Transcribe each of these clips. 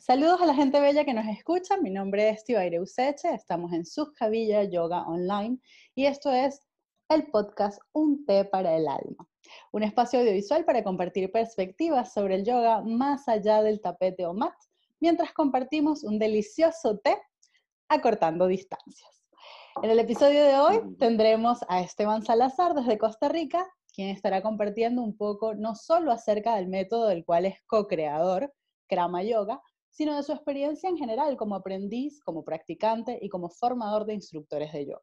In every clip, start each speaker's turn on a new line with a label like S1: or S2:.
S1: Saludos a la gente bella que nos escucha. Mi nombre es Tibaire Useche. Estamos en Suscavilla Yoga Online y esto es el podcast Un té para el alma. Un espacio audiovisual para compartir perspectivas sobre el yoga más allá del tapete o mat, mientras compartimos un delicioso té acortando distancias. En el episodio de hoy tendremos a Esteban Salazar desde Costa Rica, quien estará compartiendo un poco no solo acerca del método del cual es co-creador, Krama Yoga, sino de su experiencia en general como aprendiz, como practicante y como formador de instructores de yoga.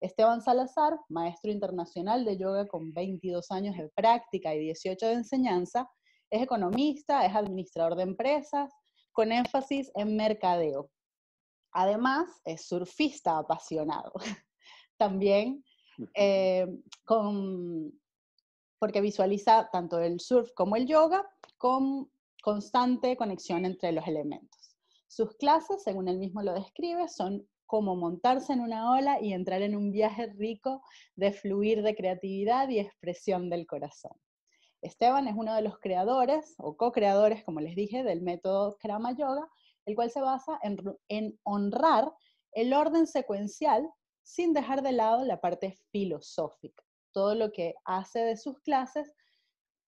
S1: Esteban Salazar, maestro internacional de yoga con 22 años de práctica y 18 de enseñanza, es economista, es administrador de empresas, con énfasis en mercadeo. Además, es surfista apasionado. También eh, porque visualiza tanto el surf como el yoga con constante conexión entre los elementos. Sus clases, según él mismo lo describe, son como montarse en una ola y entrar en un viaje rico de fluir de creatividad y expresión del corazón. Esteban es uno de los creadores o co-creadores, como les dije, del método Krama Yoga, el cual se basa en, en honrar el orden secuencial sin dejar de lado la parte filosófica. Todo lo que hace de sus clases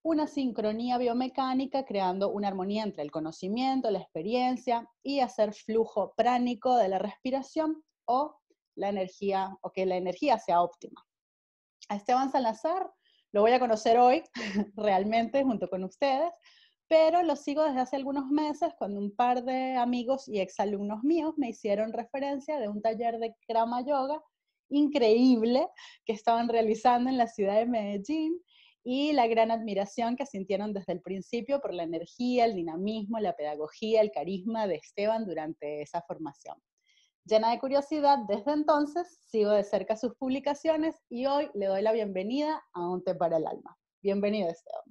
S1: una sincronía biomecánica creando una armonía entre el conocimiento, la experiencia y hacer flujo pránico de la respiración o la energía, o que la energía sea óptima. A Esteban Salazar lo voy a conocer hoy realmente junto con ustedes, pero lo sigo desde hace algunos meses cuando un par de amigos y exalumnos míos me hicieron referencia de un taller de Krama Yoga increíble que estaban realizando en la ciudad de Medellín y la gran admiración que sintieron desde el principio por la energía, el dinamismo, la pedagogía, el carisma de Esteban durante esa formación. Llena de curiosidad, desde entonces sigo de cerca sus publicaciones y hoy le doy la bienvenida a Un té para el alma. Bienvenido, Esteban.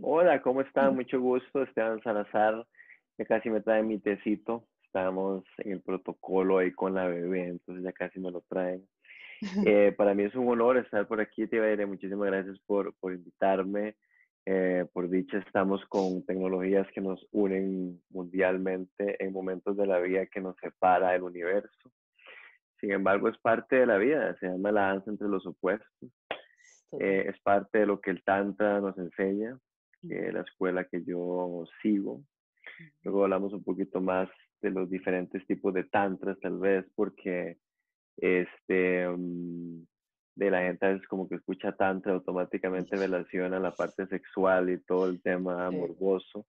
S2: Hola, ¿cómo están? Mucho gusto, Esteban Salazar. Ya casi me trae mi tecito. Estamos en el protocolo ahí con la bebé, entonces ya casi me lo traen. Eh, para mí es un honor estar por aquí, Tibaire. Muchísimas gracias por, por invitarme. Eh, por dicha, estamos con tecnologías que nos unen mundialmente en momentos de la vida que nos separa del universo. Sin embargo, es parte de la vida, se llama la danza entre los opuestos. Eh, es parte de lo que el Tantra nos enseña, es la escuela que yo sigo. Luego hablamos un poquito más de los diferentes tipos de tantras, tal vez, porque este, mm, de la gente es como que escucha tantra, automáticamente relaciona la parte sexual y todo el tema morboso.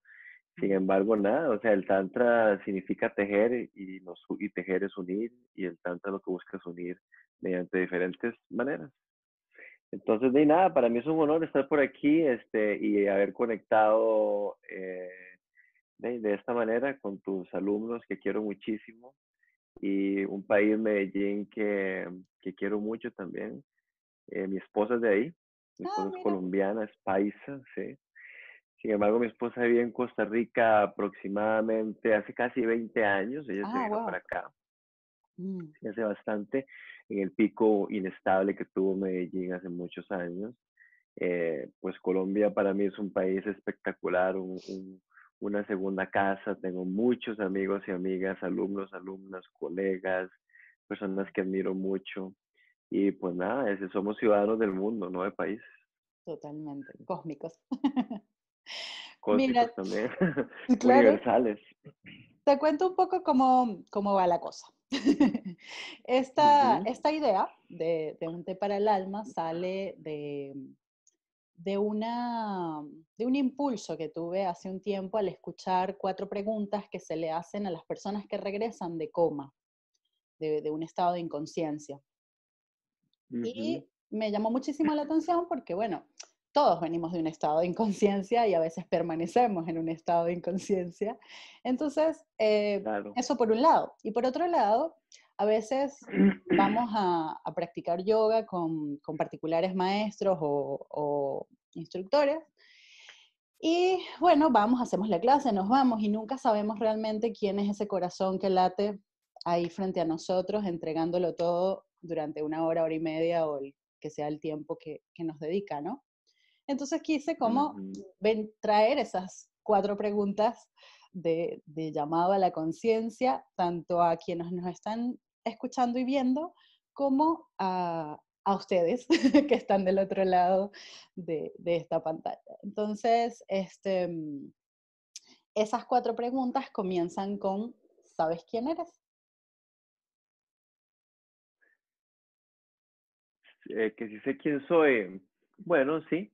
S2: Sin embargo, nada, o sea, el tantra significa tejer y, nos, y tejer es unir y el tantra lo que busca es unir mediante diferentes maneras. Entonces, de nada, para mí es un honor estar por aquí este, y haber conectado eh, de, de, esta manera con tus alumnos que quiero muchísimo y un país, Medellín, que, que quiero mucho también. Eh, mi esposa es de ahí, mi ah, esposa es colombiana, es paisa, sí. Sin embargo, mi esposa vive en Costa Rica aproximadamente hace casi 20 años, ella se vino para acá. Mm. Hace bastante, en el pico inestable que tuvo Medellín hace muchos años. Eh, pues Colombia para mí es un país espectacular, un, una segunda casa, tengo muchos amigos y amigas, alumnos, alumnas, colegas, personas que admiro mucho. Y pues nada, ese, somos ciudadanos del mundo, no de país.
S1: Totalmente, cósmicos.
S2: Cósmicos también, universales.
S1: Te cuento un poco cómo, cómo va la cosa. esta, esta idea de, de un té para el alma sale de, de, una, de un impulso que tuve hace un tiempo al escuchar cuatro preguntas que se le hacen a las personas que regresan de coma, de, un estado de inconsciencia. Y me llamó muchísimo la atención porque, bueno, todos venimos de un estado de inconsciencia y a veces permanecemos en un estado de inconsciencia. Entonces, eh, eso por un lado. Y por otro lado, a veces vamos a, practicar yoga con, particulares maestros o, instructores y bueno, vamos, hacemos la clase, nos vamos y nunca sabemos realmente quién es ese corazón que late ahí frente a nosotros, entregándolo todo durante una hora, hora y media o el, que sea el tiempo que, nos dedica, ¿no? Entonces quise como traer esas cuatro preguntas de, llamado a la conciencia, tanto a quienes nos están escuchando y viendo, como a, ustedes que están del otro lado de, esta pantalla. Entonces, este, mm, esas cuatro preguntas comienzan con, ¿sabes quién eres?
S2: Eh, que si sé quién soy, bueno, sí,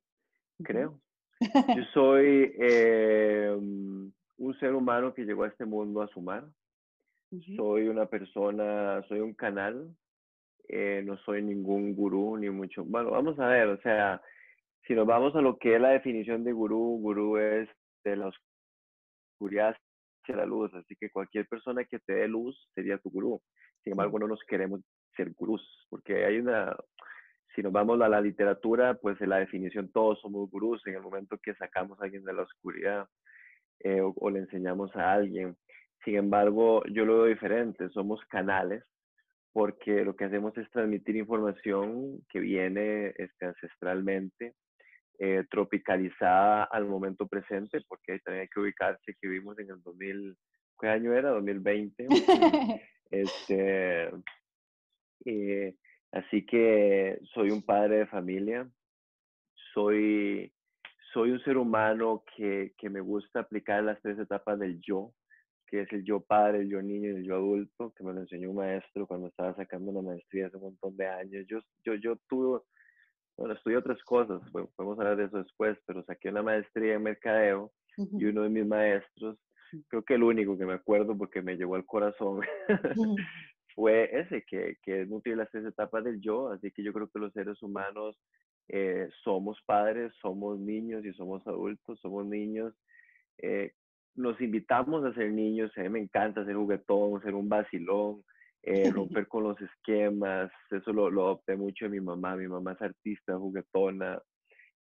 S2: creo. Yo soy eh, un ser humano que llegó a este mundo a sumar. Soy una persona, soy un canal, eh, no soy ningún gurú, ni mucho. Bueno, vamos a ver, o sea, si nos vamos a lo que es la definición de gurú, gurú es de la oscuridad hacia la luz, así que cualquier persona que te dé luz sería tu gurú. Sin embargo, no nos queremos ser gurús, porque hay una, si nos vamos a la literatura, pues en la definición todos somos gurús en el momento que sacamos a alguien de la oscuridad eh, o, le enseñamos a alguien. Sin embargo, yo lo veo diferente, somos canales porque lo que hacemos es transmitir información que viene este, ancestralmente, eh, tropicalizada al momento presente, porque también hay que ubicarse que vivimos en el 2000, ¿qué año era? 2020. este, eh, Así que soy un padre de familia, soy, soy un ser humano que, que, me gusta aplicar las tres etapas del yo, que es el yo padre, el yo niño y el yo adulto, que me lo enseñó un maestro cuando estaba sacando una maestría hace un montón de años. Yo, yo, yo tuve, bueno, estudié otras cosas, podemos hablar de eso después, pero saqué una maestría en mercadeo y uno de mis maestros, creo que el único que me acuerdo porque me llegó al corazón, fue ese, que, que nutrir las tres etapas del yo, así que yo creo que los seres humanos eh, somos padres, somos niños y somos adultos, somos niños. Eh, nos invitamos a ser niños, a mí me encanta ser juguetón, ser un vacilón, eh, romper con los esquemas, eso lo, lo opté mucho de mi mamá, mi mamá es artista, juguetona,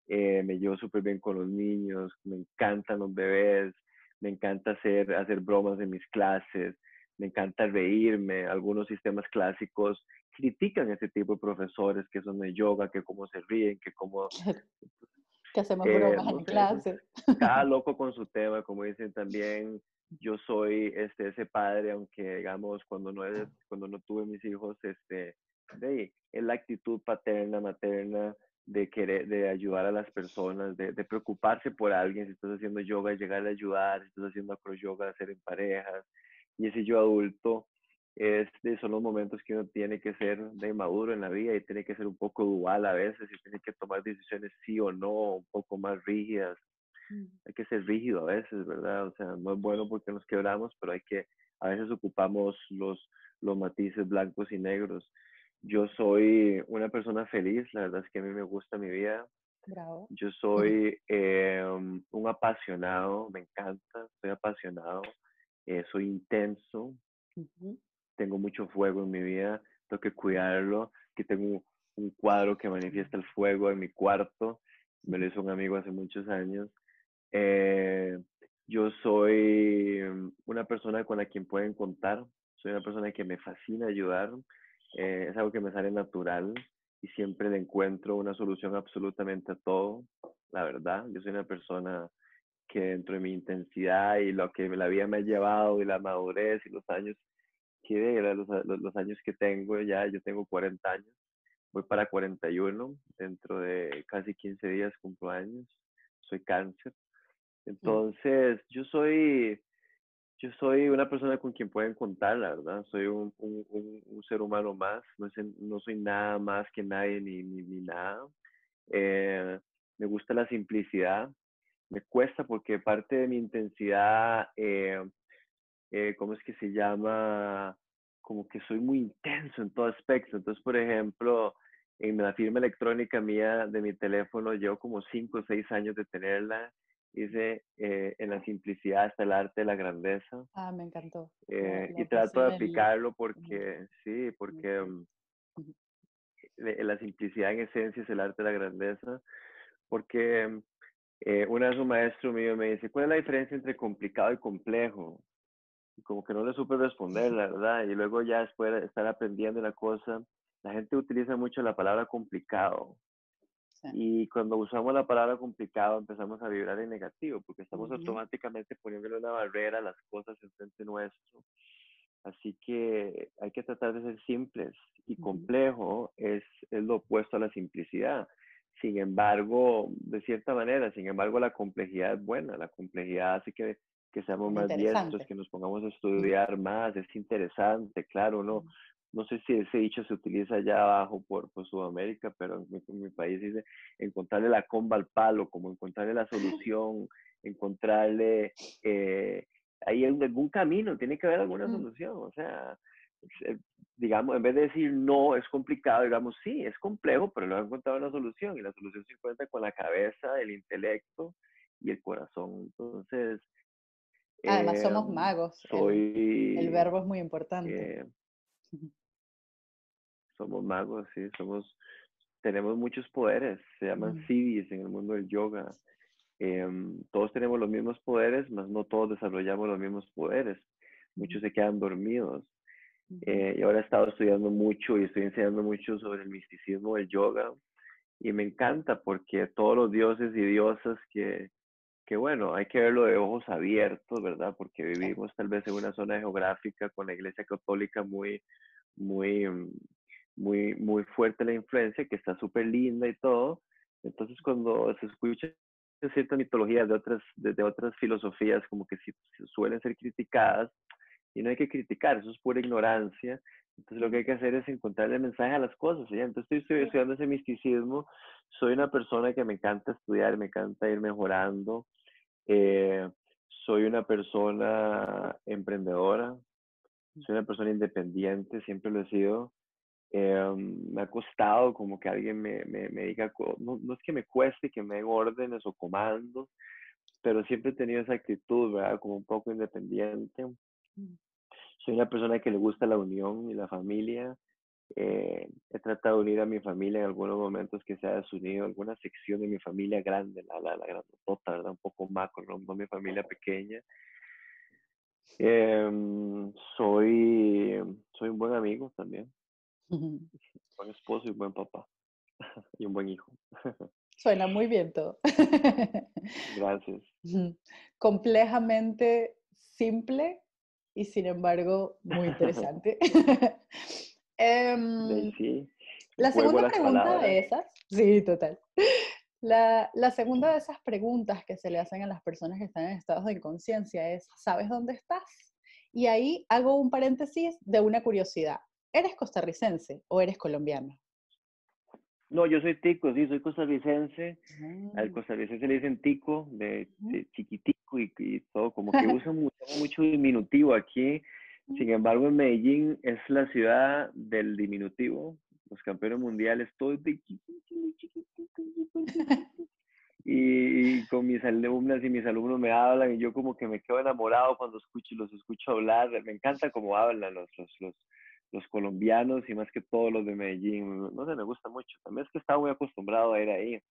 S2: me llevo súper bien con los niños, me encantan los bebés, me encanta hacer, hacer bromas en mis clases, me encanta reírme. Algunos sistemas clásicos critican ese tipo de profesores que son de yoga, que cómo se ríen, que cómo...
S1: que hacemos eh, bromas en clase.
S2: Cada loco con su tema, como dicen también. Yo soy este, ese padre, aunque digamos, cuando no, cuando no tuve mis hijos, este, de, es la actitud paterna, materna, de querer, de ayudar a las personas, de, de, preocuparse por alguien, si estás haciendo yoga, llegar a ayudar, si estás haciendo acro yoga, hacer en parejas, y ese yo adulto este, son los momentos que uno tiene que ser de maduro en la vida y tiene que ser un poco dual a veces y tiene que tomar decisiones sí o no, un poco más rígidas. Mm. Hay que ser rígido a veces, ¿verdad? O sea, no es bueno porque nos quebramos, pero hay que, a veces ocupamos los, los matices blancos y negros. Yo soy una persona feliz, la verdad es que a mí me gusta mi vida.
S1: Bravo.
S2: Yo soy eh, un apasionado, me encanta, soy apasionado. Eh, soy intenso, tengo mucho fuego en mi vida, tengo que cuidarlo, que tengo un, cuadro que manifiesta el fuego en mi cuarto, me lo hizo un amigo hace muchos años. Eh, yo soy una persona con la quien pueden contar, soy una persona que me fascina ayudar, eh, es algo que me sale natural y siempre le encuentro una solución absolutamente a todo, la verdad. Yo soy una persona que dentro de mi intensidad y lo que la vida me ha llevado y la madurez y los años que los, los, años que tengo, ya yo tengo 40 años, voy para 41, dentro de casi 15 días cumplo años, soy cáncer. Mm. Entonces, yo soy, yo soy una persona con quien pueden contar, la verdad, soy un, un, un, ser humano más, no, no, soy nada más que nadie ni, ni, ni nada. Eh, me gusta la simplicidad, me cuesta porque parte de mi intensidad, eh, eh, ¿cómo es que se llama? Como que soy muy intenso en todo aspecto. Entonces, por ejemplo, en la firma electrónica mía de mi teléfono, llevo como 5 o 6 años de tenerla. Dice, eh, en la simplicidad está el arte de la grandeza.
S1: Ah, me encantó.
S2: y trato de aplicarlo porque, sí, porque mm, la simplicidad en esencia es el arte de la grandeza. Porque mm, eh, una vez un maestro mío me dice, ¿cuál es la diferencia entre complicado y complejo? Como que no le supe responder, la verdad. Y luego ya después de estar aprendiendo la cosa, la gente utiliza mucho la palabra complicado. Y cuando usamos la palabra complicado empezamos a vibrar en negativo, porque estamos automáticamente poniéndole una barrera a las cosas enfrente nuestro. Así que hay que tratar de ser simples y complejo es, es lo opuesto a la simplicidad. Sin embargo, de cierta manera, sin embargo, la complejidad es buena. La complejidad hace que, que seamos más diestros, que nos pongamos a estudiar más. Es interesante, claro, ¿no? No sé si ese dicho se utiliza allá abajo por, por Sudamérica, pero en mi, país dice encontrarle la comba al palo, como encontrarle la solución, encontrarle eh, hay algún camino, tiene que haber alguna solución. O sea, digamos, en vez de decir no, es complicado, digamos, sí, es complejo, pero lo han encontrado una solución y la solución se encuentra con la cabeza, el intelecto y el corazón. Entonces...
S1: Además, somos em, magos. Soy, el, verbo es muy importante.
S2: Eh, somos magos, sí, somos, tenemos muchos poderes, se llaman mm. siddhis en el mundo del yoga. Em, todos tenemos los mismos poderes, mas no todos desarrollamos los mismos poderes. Muchos se quedan dormidos. Eh, y ahora he estado estudiando mucho y estoy enseñando mucho sobre el misticismo del yoga. Y me encanta porque todos los dioses y diosas que, que, bueno, hay que verlo de ojos abiertos, ¿verdad? Porque vivimos tal vez en una zona geográfica con la iglesia católica muy, muy, muy, muy fuerte la influencia, que está súper linda y todo. Entonces cuando se escucha ciertas mitologías de otras, de, otras filosofías como que si, suelen ser criticadas, y no hay que criticar, eso es pura ignorancia. Entonces lo que hay que hacer es encontrarle mensaje a las cosas. ¿sí? Entonces estoy, estudiando ese misticismo. Soy una persona que me encanta estudiar, me encanta ir mejorando. Eh, soy una persona emprendedora, soy una persona independiente, siempre lo he sido. Em, me ha costado como que alguien me, me, me diga, no, no, es que me cueste que me den órdenes o comandos, pero siempre he tenido esa actitud, ¿verdad? Como un poco independiente. Mm. Soy una persona que le gusta la unión y la familia. Eh, he tratado de unir a mi familia en algunos momentos que se ha desunido, alguna sección de mi familia grande, la, la, la tota, ¿verdad? Un poco macro, no, mi familia pequeña. Eh, soy, soy un buen amigo también. buen esposo y un buen papá. y un buen hijo.
S1: Suena muy bien todo.
S2: Gracias.
S1: Complejamente simple y sin embargo muy interesante. Em,
S2: sí,
S1: la segunda pregunta de esas, sí, total. La, la, segunda de esas preguntas que se le hacen a las personas que están en estados de inconsciencia es, ¿sabes dónde estás? Y ahí hago un paréntesis de una curiosidad. ¿Eres costarricense o eres colombiano?
S2: No, yo soy tico, sí, soy costarricense. Al ah. costarricense le dicen tico, de, chiquitico y, todo, como que usan mucho, mucho diminutivo aquí. Sin embargo, en Medellín es la ciudad del diminutivo. Los campeones mundiales, todos de chiquitico, y, con mis alumnas y mis alumnos me hablan y yo como que me quedo enamorado cuando escucho, los escucho hablar. Me encanta cómo hablan los, los, los los colombianos y más que todos los de Medellín. No sé, me gusta mucho. También es que estaba muy acostumbrado a ir ahí.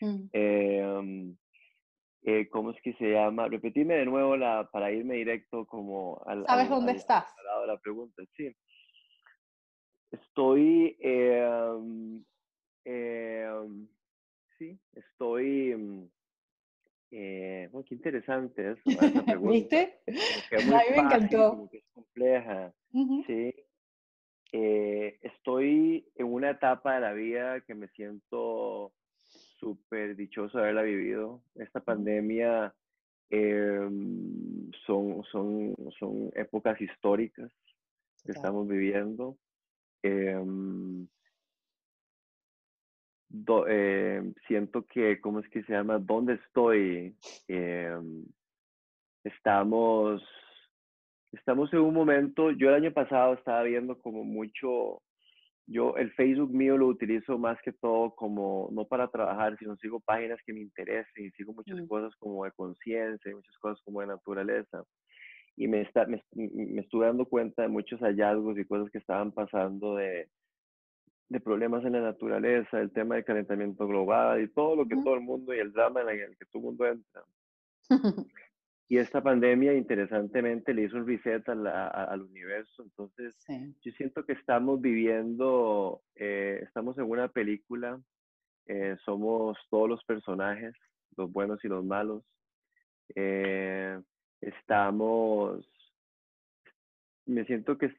S2: Mm. Eh, eh, ¿Cómo es que se llama? Repetime de nuevo la, para irme directo como
S1: al... ¿Sabes dónde estás?
S2: Al, la pregunta, sí. Estoy... Em, em, sí, estoy... Eh, bueno, qué interesante eso, esa pregunta.
S1: ¿Viste? A mí me encantó.
S2: es compleja. Sí, eh, estoy en una etapa de la vida que me siento súper dichoso de haberla vivido. Esta pandemia em, son, son, son épocas históricas que estamos viviendo. Em, em, siento que, ¿cómo es que se llama? ¿Dónde estoy? estamos estamos en un momento, yo el año pasado estaba viendo como mucho, yo el Facebook mío lo utilizo más que todo como, no para trabajar, sino sigo páginas que me interesen y sigo muchas mm. cosas como de conciencia y muchas cosas como de naturaleza. Y me, está, me, estuve dando cuenta de muchos hallazgos y cosas que estaban pasando de, de problemas en la naturaleza, el tema del calentamiento global y todo lo que todo el mundo y el drama en el que todo el mundo entra. Y esta pandemia, interesantemente, le hizo un reset al universo. Entonces, yo siento que estamos viviendo, eh, estamos en una película eh, somos todos los personajes, los buenos y los malos. Eh, estamos, me siento que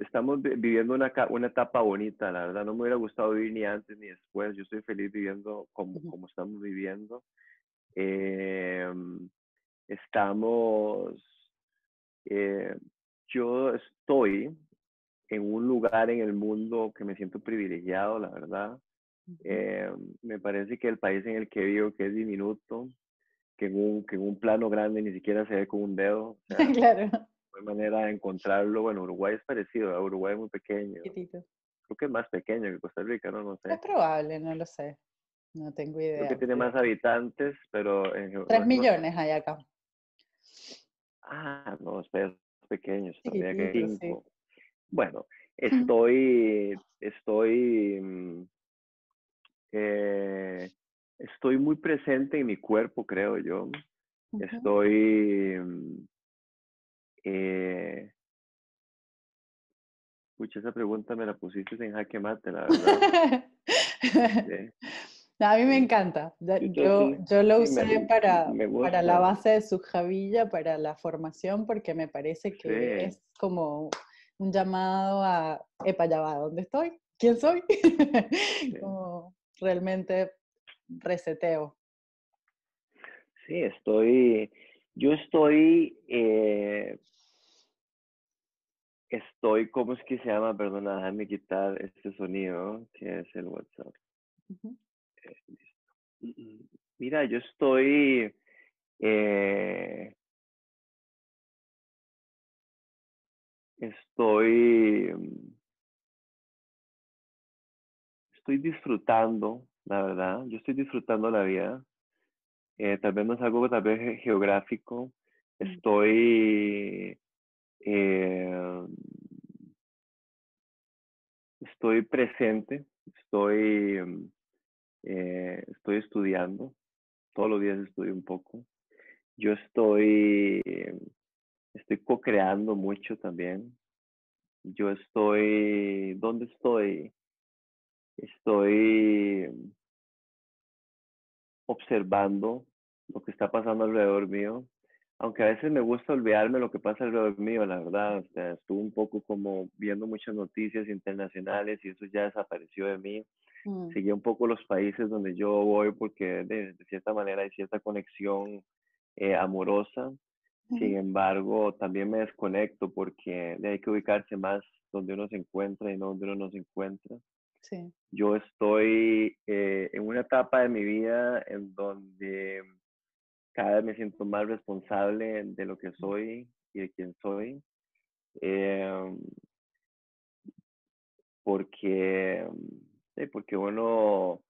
S2: estamos viviendo una, una etapa bonita, la verdad, no me hubiera gustado vivir ni antes ni después, yo estoy feliz viviendo como, como estamos viviendo. Em, estamos, eh, yo estoy en un lugar en el mundo que me siento privilegiado, la verdad. Eh, me parece que el país en el que vivo, que es diminuto, que en un, que en un plano grande ni siquiera se ve con un dedo. claro. No hay manera de encontrarlo. Bueno, Uruguay es parecido, Uruguay es muy pequeño. Creo que es más pequeño que Costa Rica, ¿no? No sé.
S1: Es probable, no lo sé. No tengo idea.
S2: Creo que tiene más habitantes, pero...
S1: En, Tres millones hay acá.
S2: Ah, no, es pequeño, todavía que cinco. Bueno, estoy, estoy, mm, eh, estoy muy presente en mi cuerpo, creo yo. Estoy, mm, eh, esa pregunta me la pusiste en jaque mate, la verdad.
S1: a mí me encanta. Yo, yo, lo usé para, para la base de su javilla, para la formación, porque me parece que es como un llamado a, epa, ya va, ¿dónde estoy? ¿Quién soy? como realmente reseteo.
S2: Sí, estoy, yo estoy, eh, estoy, ¿cómo es que se llama? Perdona, déjame quitar este sonido, que es el WhatsApp. Eh, mira, yo estoy, eh, estoy, estoy disfrutando, la verdad, yo estoy disfrutando la vida. Eh, tal vez no es algo tal vez geográfico. Mm. Estoy, eh, estoy presente, estoy, eh, estoy estudiando. Todos los días estudio un poco. Yo estoy estoy co-creando mucho también. Yo estoy, ¿dónde estoy? Estoy observando lo que está pasando alrededor mío, aunque a veces me gusta olvidarme lo que pasa alrededor mío, la verdad, o sea, estuve un poco como viendo muchas noticias internacionales y eso ya desapareció de mí. Mm. Seguí un poco los países donde yo voy porque de, cierta manera hay cierta conexión eh, amorosa, sin embargo, también me desconecto porque hay que ubicarse más donde uno se encuentra y no donde uno no se encuentra. Sí. Yo estoy eh, en una etapa de mi vida en donde cada vez me siento más responsable de lo que soy y de quién soy. Em, porque, porque uno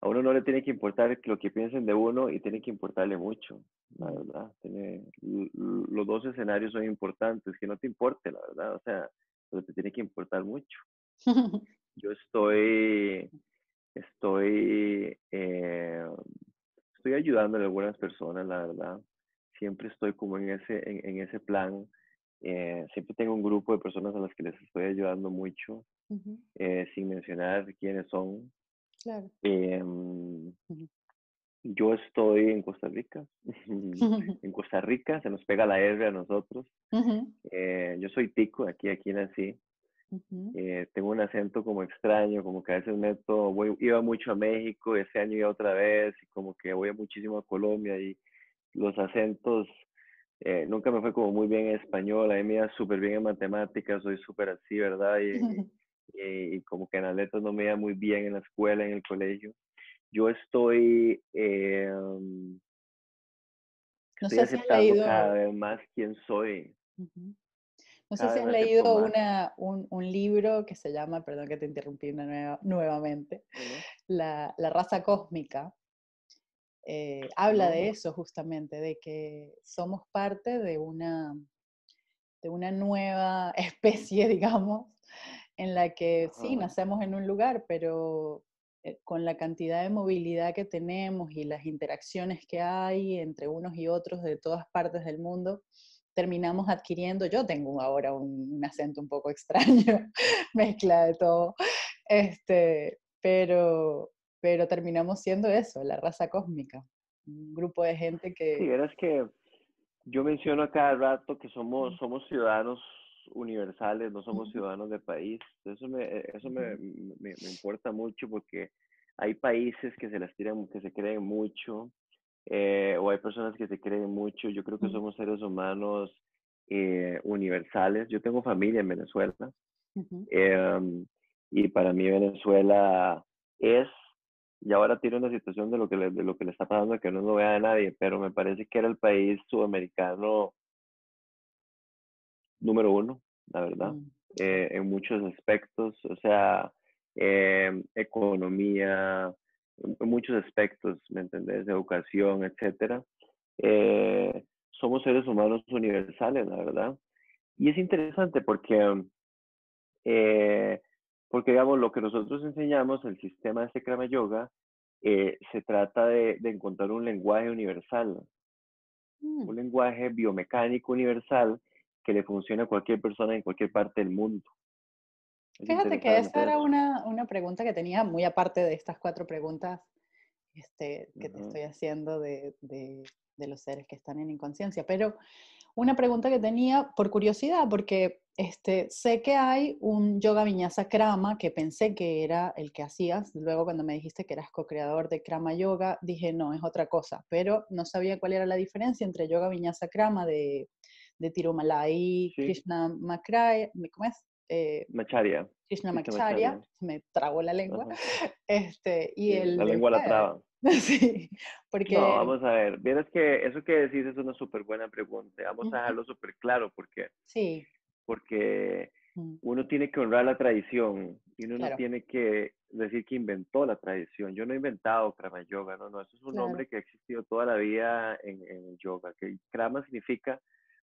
S2: a uno no le tiene que importar lo que piensen de uno y tiene que importarle mucho, la verdad. Tiene, los dos escenarios son importantes, que no te importe, la verdad, o sea, pero te tiene que importar mucho. Yo estoy, estoy, eh, estoy ayudando a algunas personas, la verdad. Siempre estoy como en ese, en, ese plan. Eh, siempre tengo un grupo de personas a las que les estoy ayudando mucho, eh, sin mencionar quiénes son, Claro. Em, yo estoy en Costa Rica. en Costa Rica se nos pega la R a nosotros. Eh, yo soy tico, aquí, aquí nací. Eh, tengo un acento como extraño, como que a veces meto, voy, iba mucho a México, ese año iba otra vez, y como que voy muchísimo a Colombia y los acentos, eh, nunca me fue como muy bien en español, a mí me iba súper bien en matemáticas, soy súper así, ¿verdad? Y, en atletas no me iba muy bien en la escuela, en el colegio. Yo estoy, eh, no sé si leído... cada vez más quién soy.
S1: No sé si has leído una, un, un, libro que se llama, perdón que te interrumpí nueva, nuevamente, la, la, raza cósmica. Eh, habla de eso justamente, de que somos parte de una, de una nueva especie, digamos, en la que sí, nacemos en un lugar, pero eh, con la cantidad de movilidad que tenemos y las interacciones que hay entre unos y otros de todas partes del mundo, terminamos adquiriendo, yo tengo ahora un, acento un poco extraño, mezcla de todo, este, pero, pero terminamos siendo eso, la raza cósmica, un grupo de gente que...
S2: Sí, es que yo menciono a cada rato que somos, somos ciudadanos universales, no somos ciudadanos de país. Eso me, eh, eso me, me, importa mucho porque hay países que se las tiran, que se creen mucho, eh, o hay personas que se creen mucho. Yo creo que somos seres humanos eh, universales. Yo tengo familia en Venezuela em, y para mí Venezuela es y ahora tiene una situación de lo que le, de lo que le está pasando que no lo vea a nadie, pero me parece que era el país sudamericano número uno, la verdad, mm. eh, en muchos aspectos, o sea, eh, economía, en muchos aspectos, ¿me entendés? Educación, etcétera. Eh, somos seres humanos universales, la verdad. Y es interesante porque porque, digamos, lo que nosotros enseñamos, el sistema de Krama Yoga, eh, se trata de, encontrar un lenguaje universal, un mm. lenguaje biomecánico universal que le funcione a cualquier persona en cualquier parte del mundo.
S1: Fíjate que esa era una, una, pregunta que tenía muy aparte de estas cuatro preguntas este, que te estoy haciendo de, de, de, los seres que están en inconsciencia, pero una pregunta que tenía por curiosidad, porque este, sé que hay un yoga viñasa krama que pensé que era el que hacías. Luego cuando me dijiste que eras co-creador de krama yoga, dije no, es otra cosa. Pero no sabía cuál era la diferencia entre yoga viñasa krama de, de Tirumalai, Krishna Makrai, ¿cómo es?
S2: Eh, Macharya.
S1: Krishna Macharya, me trago la lengua. Este, y el
S2: la lengua la traba.
S1: Sí, porque...
S2: No, vamos a ver, vieras que eso que decís es una súper buena pregunta, vamos a dejarlo súper claro porque...
S1: Sí.
S2: Porque mm. uno tiene que honrar la tradición y uno no tiene que decir que inventó la tradición. Yo no he inventado Krama Yoga, no, no, eso es un nombre que ha existido toda la vida en, el yoga, que Krama significa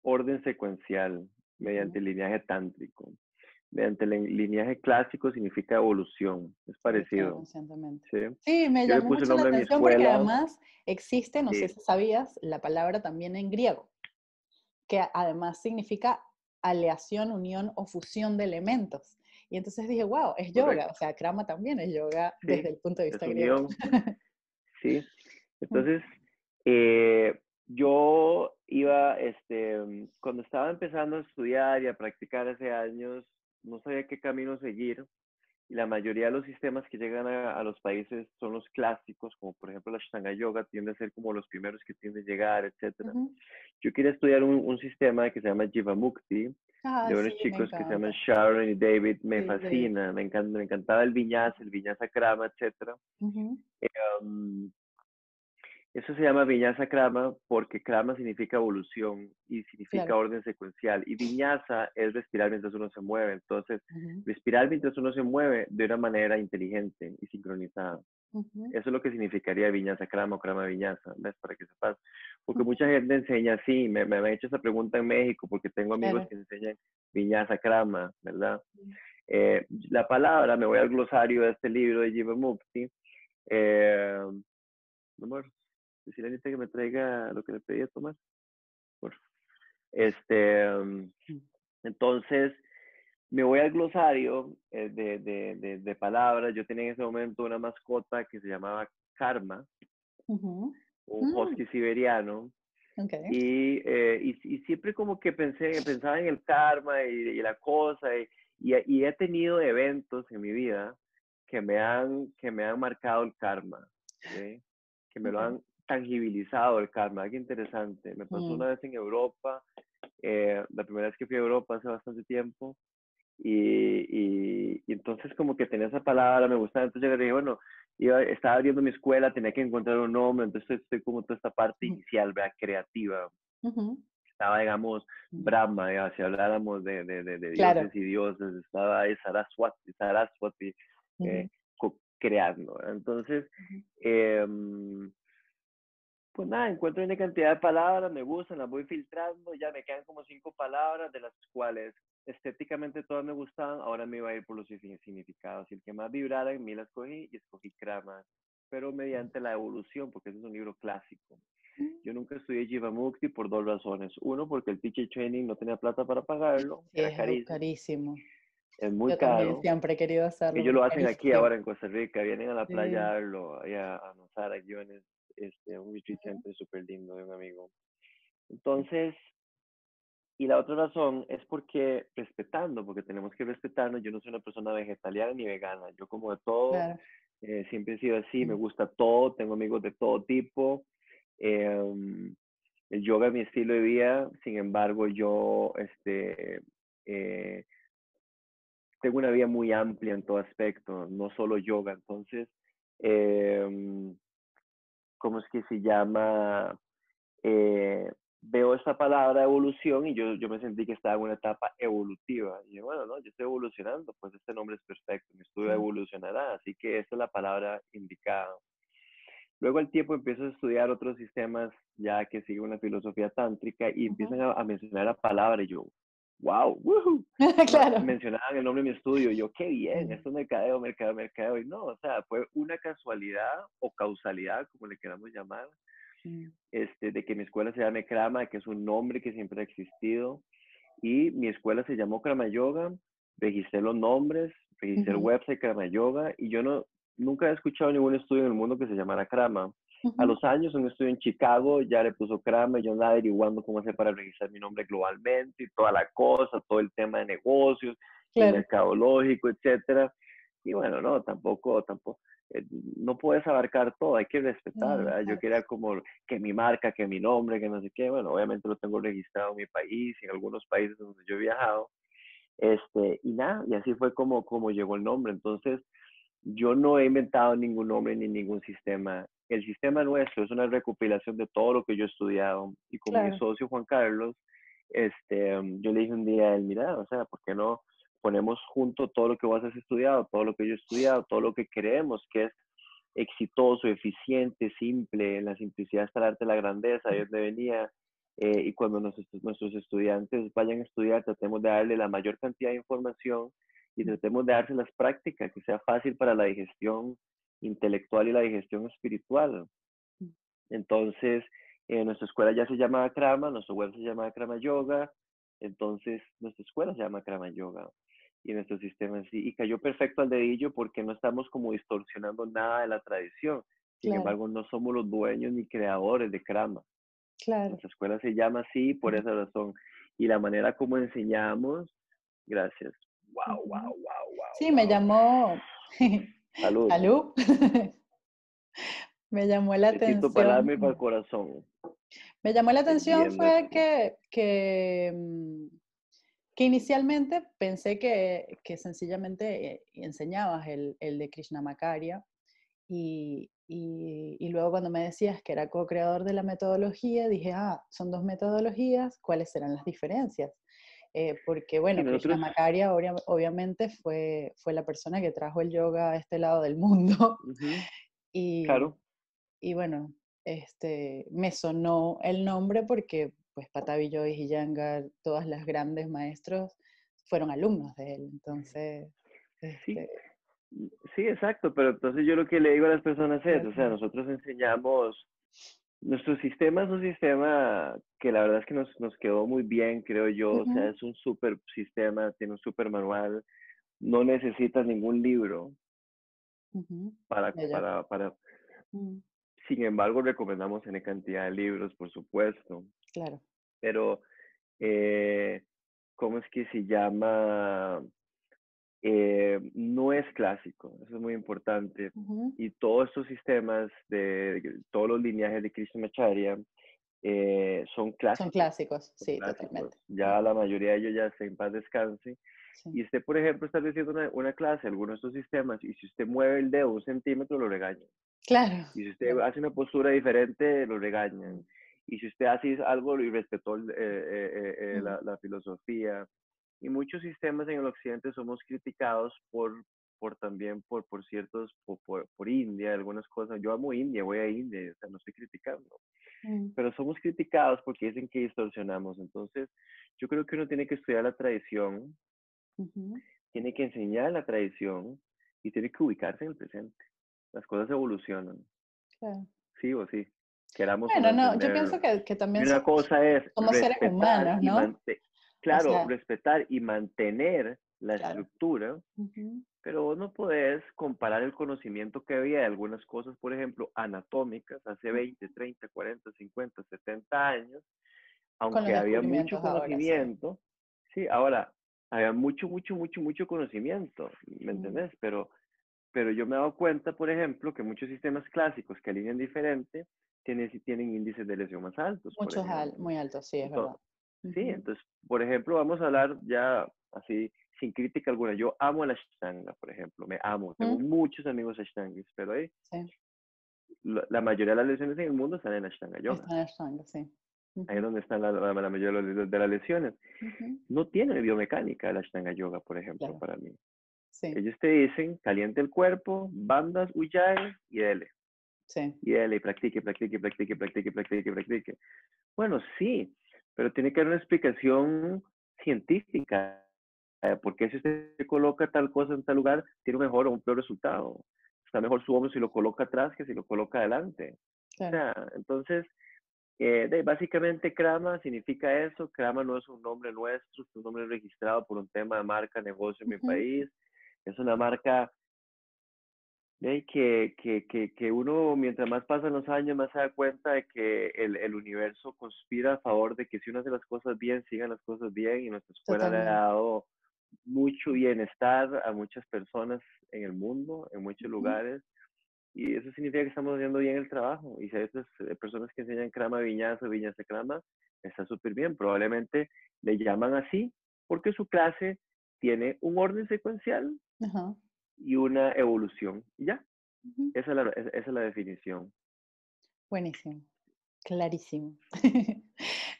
S2: orden secuencial mediante el lineaje tántrico. Mediante el lineaje clásico significa evolución, es parecido.
S1: Sí, sí me llamó mucho la atención porque además existe, no sé si sabías, la palabra también en griego, que además significa aleación, unión o fusión de elementos. Y entonces dije, wow, es yoga, o sea, Krama también es yoga desde el punto de vista griego.
S2: sí, entonces eh, yo iba, este, cuando estaba empezando a estudiar y a practicar hace años, no sabía qué camino seguir. Y la mayoría de los sistemas que llegan a, los países son los clásicos, como por ejemplo la Ashtanga Yoga, tiende a ser como los primeros que tienden a llegar, etc. Yo quería estudiar un, sistema que se llama Jivamukti, ah, de unos chicos que se llaman Sharon y David. Me fascina, me, encanta, me encantaba el viñas, el viñasa krama, etc. Eso se llama viñasa krama porque krama significa evolución y significa orden secuencial. Y viñasa es respirar mientras uno se mueve. Entonces, respirar mientras uno se mueve de una manera inteligente y sincronizada. Eso es lo que significaría viñasa krama o krama viñasa, ¿ves? Para que sepas. Porque mucha gente enseña así. Me, me, han hecho esa pregunta en México porque tengo amigos que enseñan viñasa krama, ¿verdad? Eh, la palabra, me voy al glosario de este libro de Jiva Mukti. Eh, decirle a que me traiga lo que le pedí a tomar. Este, mm, entonces, me voy al glosario eh, de, de, de, palabras. Yo tenía en ese momento una mascota que se llamaba Karma, un husky mm. siberiano. Y, eh, y, y, siempre como que pensé, pensaba en el karma y, la cosa. Y, y, he tenido eventos en mi vida que me han, que me han marcado el karma, que me lo han tangibilizado el karma, qué interesante. Me pasó mm. una vez en Europa, eh, la primera vez que fui a Europa hace bastante tiempo, y, y, entonces como que tenía esa palabra, me gustaba, entonces yo dije, bueno, iba, estaba abriendo mi escuela, tenía que encontrar un nombre, entonces estoy como toda esta parte inicial, ¿verdad? creativa. Estaba, digamos, Brahma, ya, si habláramos de, de, de, dioses y dioses, estaba ahí Saraswati, Saraswati, eh, creando. Entonces, eh, pues nada, encuentro una cantidad de palabras, me gustan, las voy filtrando, ya me quedan como cinco palabras, de las cuales estéticamente todas me gustaban, ahora me iba a ir por los significados. Y el que más vibrara en mí la escogí y escogí Krama, pero mediante la evolución, porque ese es un libro clásico. Mm. Yo nunca estudié Jivamukti por dos razones. Uno, porque el teacher training no tenía plata para pagarlo, era carísimo. Es muy
S1: Yo
S2: caro.
S1: también siempre he querido hacerlo.
S2: Ellos lo hacen aquí ahora en Costa Rica, vienen a la
S1: Sí.
S2: playa a darlo, allá a Nosara, Guiones, este, un retreat center súper lindo de un amigo. Entonces, y la otra razón es porque respetando, porque tenemos que respetarnos, yo no soy una persona vegetariana ni vegana, yo como de todo,
S1: Claro.
S2: eh, siempre he sido así, me gusta todo, tengo amigos de todo tipo. em, el yoga es mi estilo de vida, sin embargo, yo este, eh, tengo una vida muy amplia en todo aspecto, no solo yoga. Entonces, em, ¿cómo es que se llama? Eh, veo esta palabra evolución y yo, yo me sentí que estaba en una etapa evolutiva. Y yo, bueno, no, yo estoy evolucionando, pues este nombre es perfecto, mi estudio evolucionará, así que esa es la palabra indicada. Luego al tiempo empiezo a estudiar otros sistemas ya que siguen una filosofía tántrica y empiezan a, a mencionar la palabra y yo, wow, woohoo,
S1: claro.
S2: mencionaban el nombre de mi estudio, y yo, qué bien, esto es mercadeo, mercadeo, mercadeo, y no, o sea, fue una casualidad o causalidad, como le queramos llamar, este, de que mi escuela se llame Krama, que es un nombre que siempre ha existido, y mi escuela se llamó Krama Yoga, registré los nombres, registré el
S1: Ujú.
S2: website Krama Yoga, y yo no, nunca he escuchado ningún estudio en el mundo que se llamara Krama. A los años, un estudio en Chicago ya le puso Krama, yo andaba averiguando cómo hacer para registrar mi nombre globalmente y toda la cosa, todo el tema de negocios,
S1: Claro.
S2: mercadológico, etcétera. Y bueno, no, tampoco, tampoco, eh, no puedes abarcar todo, hay que respetar,
S1: Mm,
S2: ¿verdad? Yo quería como que mi marca, que mi nombre, que no sé qué, bueno, obviamente lo tengo registrado en mi país y en algunos países donde yo he viajado, este, y nada, y así fue como, como llegó el nombre. Entonces, yo no he inventado ningún nombre ni ningún sistema. El sistema nuestro es una recopilación de todo lo que yo he estudiado. Y con mi socio Juan Carlos, este, um, yo le dije un día a él, mira, o sea, ¿por qué no ponemos junto todo lo que vos has estudiado, todo lo que yo he estudiado, todo lo que creemos que es exitoso, eficiente, simple, en la simplicidad está el arte de la grandeza, de donde venía. eh, y cuando nuestros, nuestros estudiantes vayan a estudiar, tratemos de darle la mayor cantidad de información y tratemos de darse las prácticas, que sea fácil para la digestión intelectual y la digestión espiritual.
S1: Mm.
S2: Entonces, eh, nuestra escuela ya se llama Krama, nuestro web se llama Krama Yoga, entonces nuestra escuela se llama Krama Yoga y nuestro sistema sí, y cayó perfecto al dedillo porque no estamos como distorsionando nada de la tradición. Sin
S1: Claro.
S2: embargo, no somos los dueños ni creadores de Krama.
S1: Claro.
S2: Nuestra escuela se llama así por esa razón. Y la manera como enseñamos, gracias. Wow, wow, wow, wow.
S1: Sí, me llamó.
S2: Salud.
S1: Salud. me llamó la
S2: Besito para
S1: atención.
S2: para el corazón.
S1: Me llamó la atención
S2: Entiendo.
S1: fue que, que, que inicialmente pensé que, que sencillamente eh, enseñabas el, el de Krishnamacharya y, y, y luego cuando me decías que era co-creador de la metodología, dije, ah, son dos metodologías, ¿cuáles serán las diferencias? Eh, porque bueno, Krishnamacharya obvia- obviamente fue, fue la persona que trajo el yoga a este lado del mundo y,
S2: Claro.
S1: y bueno, este, me sonó el nombre porque pues Patavi Joyce y Yangar, todas las grandes maestros, fueron alumnos de él. Entonces,
S2: Sí.
S1: este,
S2: Sí, exacto, pero entonces yo lo que le digo a las personas es, o sea, nosotros enseñamos, nuestro sistema es un sistema que la verdad es que nos, nos quedó muy bien, creo yo, o sea, es un súper sistema, tiene un súper manual, no necesitas ningún libro. Para, para, para,
S1: mm,
S2: sin embargo, recomendamos en cantidad de libros, por supuesto,
S1: claro.
S2: pero, eh, ¿cómo es que se llama? Eh, no es clásico, eso es muy importante. y todos estos sistemas de, de- todos los lineajes de Krishnamacharya eh, son clásicos.
S1: Son clásicos,
S2: son
S1: sí,
S2: clásicos.
S1: totalmente.
S2: Ya la mayoría de ellos ya está en paz descanse.
S1: sí.
S2: Y usted, por ejemplo, está haciendo una, una clase, alguno de estos sistemas, y si usted mueve el dedo un centímetro, lo regañan.
S1: Claro.
S2: Y si usted hace una postura diferente, lo regañan. Y si usted hace algo y respetó eh, eh, la, la filosofía. Y muchos sistemas en el occidente somos criticados por, por también por, por ciertos, por, por, por India, algunas cosas. Yo amo India, voy a India, o sea, no estoy criticando.
S1: Mm,
S2: Pero somos criticados porque dicen que distorsionamos. Entonces, yo creo que uno tiene que estudiar la tradición, tiene que enseñar la tradición y tiene que ubicarse en el presente. Las cosas evolucionan,
S1: claro.
S2: sí o sí. Queramos
S1: Bueno, no, yo pienso que, también
S2: una
S1: somos,
S2: cosa es
S1: somos seres humanos, ¿no?
S2: Claro,
S1: sea-
S2: respetar y mantener la estructura, pero no puedes comparar el conocimiento que había de algunas cosas, por ejemplo, anatómicas, hace 20, 30, 40, 50, 70 años, aunque había mucho conocimiento, sí. ahora, había mucho, mucho, mucho, mucho conocimiento, ¿me entendés? Pero, pero yo me he dado cuenta, por ejemplo, que muchos sistemas clásicos que alinean diferente tienen, tienen índices de lesión más altos.
S1: Muchos muy altos, sí, es verdad.
S2: Sí, entonces, por ejemplo, vamos a hablar ya así, sin crítica alguna. Yo amo la Ashtanga, por ejemplo, me amo. Tengo muchos amigos Ashtangis, pero ahí la, mayoría de las lesiones en el mundo están en Ashtanga Yoga.
S1: Están en Ashtanga, sí.
S2: Ahí es donde están la, la, mayoría de, las lesiones. No tiene biomecánica la Ashtanga Yoga, por ejemplo, para mí. Sí. Ellos te dicen, caliente el cuerpo, bandas, ujjayi y dele. Sí. Y dele, y practique, practique, practique, practique, practique, practique. Bueno, sí, pero tiene que haber una explicación científica. Eh, porque si usted coloca tal cosa en tal lugar, tiene un mejor o un peor resultado. Está mejor su hombro si lo coloca atrás que si lo coloca adelante. O sea, entonces, eh, básicamente Krama significa eso. Krama no es un nombre nuestro, es un nombre registrado por un tema de marca, negocio en mi país. Es una marca que, que, que, que, uno, mientras más pasan los años, más se da cuenta de que el, el, universo conspira a favor de que si uno hace las cosas bien, sigan las cosas bien y nuestra escuela le ha dado mucho bienestar a muchas personas en el mundo, en muchos lugares. Y eso significa que estamos haciendo bien el trabajo. Y si hay otras eh, personas que enseñan crama viñazo, viñas de crama, está súper bien. Probablemente le llaman así porque su clase tiene un orden secuencial y una evolución. ya, esa, es la, esa es la definición.
S1: Buenísimo, clarísimo.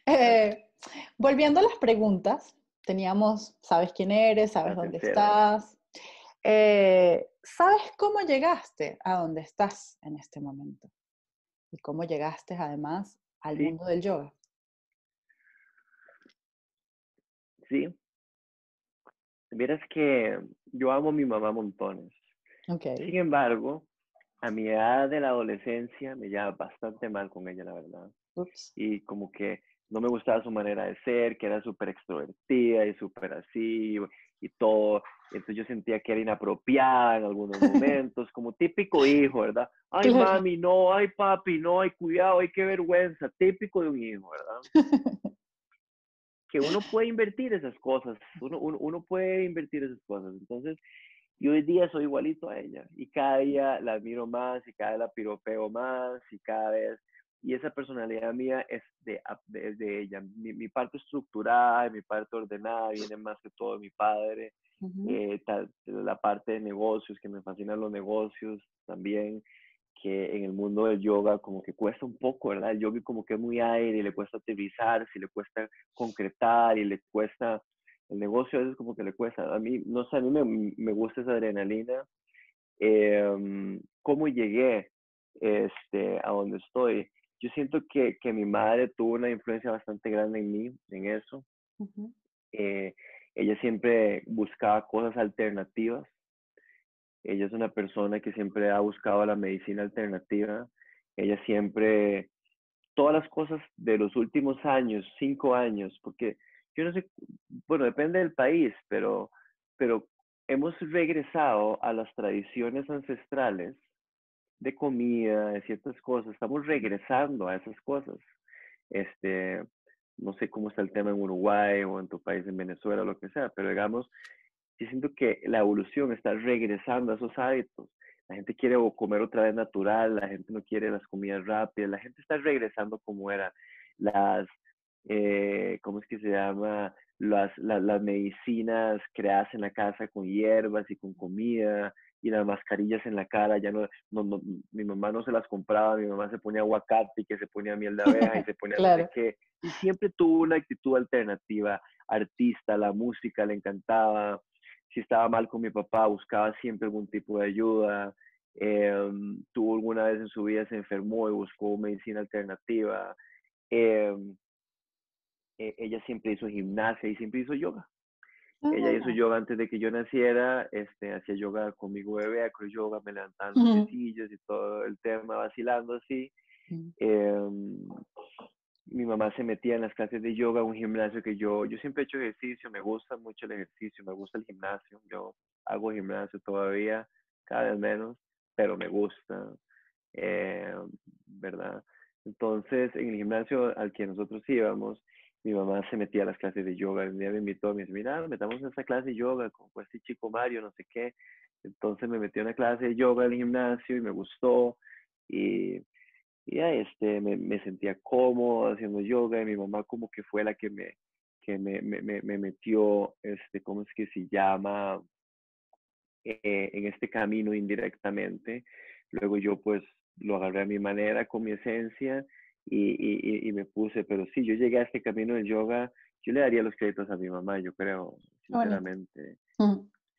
S1: eh, volviendo a las preguntas, teníamos, sabes quién eres, sabes dónde estás, eh, sabes cómo llegaste a donde estás en este momento y cómo llegaste además al mundo del yoga.
S2: Sí, Vieras que yo amo a mi mamá montones. Okay. Sin embargo, a mi edad de la adolescencia me llevaba bastante mal con ella, la verdad. Y como que no me gustaba su manera de ser, que era súper extrovertida y súper así y, todo. Entonces yo sentía que era inapropiada en algunos momentos, como típico hijo, ¿verdad? Ay, mami, no, ay, papi, no, ay, cuidado, ay, qué vergüenza, típico de un hijo, ¿verdad? que uno puede invertir esas cosas, uno, uno, puede invertir esas cosas. Entonces, yo hoy día soy igualito a ella y cada día la admiro más y cada vez la piropeo más y cada vez, y esa personalidad mía es de, de, ella. Mi, parte estructurada, mi parte ordenada viene más que todo de mi padre. Eh, la parte de negocios, que me fascinan los negocios también que en el mundo del yoga como que cuesta un poco, ¿verdad? El yoga como que es muy aire y le cuesta aterrizar, si le cuesta concretar y le cuesta, el negocio a veces como que le cuesta. A mí, no sé, a mí me, me gusta esa adrenalina. Eh, ¿Cómo llegué este, a donde estoy? Yo siento que, que, mi madre tuvo una influencia bastante grande en mí, en eso. eh, ella siempre buscaba cosas alternativas ella es una persona que siempre ha buscado la medicina alternativa. Ella siempre, todas las cosas de los últimos años, cinco años, porque yo no sé, bueno, depende del país, pero, pero hemos regresado a las tradiciones ancestrales de comida, de ciertas cosas. Estamos regresando a esas cosas. Este, no sé cómo está el tema en Uruguay o en tu país, en Venezuela, lo que sea, pero digamos, yo siento que la evolución está regresando a esos hábitos. La gente quiere comer otra vez natural, la gente no quiere las comidas rápidas, la gente está regresando como era. Las, eh, ¿cómo es que se llama? Las, las, medicinas creadas en la casa con hierbas y con comida y las mascarillas en la cara, ya no, no, mi mamá no se las compraba, mi mamá se ponía aguacate y que se ponía miel de abeja y se ponía claro. no sé y siempre tuvo una actitud alternativa, artista, la música le encantaba, si estaba mal con mi papá, buscaba siempre algún tipo de ayuda. Eh, tuvo alguna vez en su vida, se enfermó y buscó medicina alternativa. Eh, e, ella siempre hizo gimnasia y siempre hizo yoga. Ella hizo ah. yoga antes de que yo naciera, este, hacía yoga conmigo bebé, acro yoga, me levantaban los y todo el tema, vacilando así. Eh, mi mamá se metía en las clases de yoga, un gimnasio que yo, yo siempre he hecho ejercicio, me gusta mucho el ejercicio, me gusta el gimnasio, yo hago gimnasio todavía, cada vez menos, pero me gusta, eh, ¿verdad? Entonces, en el gimnasio al que nosotros íbamos, mi mamá se metía a las clases de yoga. Un día me invitó, me dice, mira, metamos en esa clase de yoga con este chico Mario, no sé qué. Entonces me metí a una clase de yoga en el gimnasio y me gustó. Y, y este, me, me, sentía cómodo haciendo yoga y mi mamá como que fue la que me, que me, me, me metió, este, ¿cómo es que se llama? Eh, en este camino indirectamente. Luego yo pues lo agarré a mi manera, con mi esencia y, y, y, me puse, pero sí, yo llegué a este camino del yoga, yo le daría los créditos a mi mamá, yo creo, sinceramente.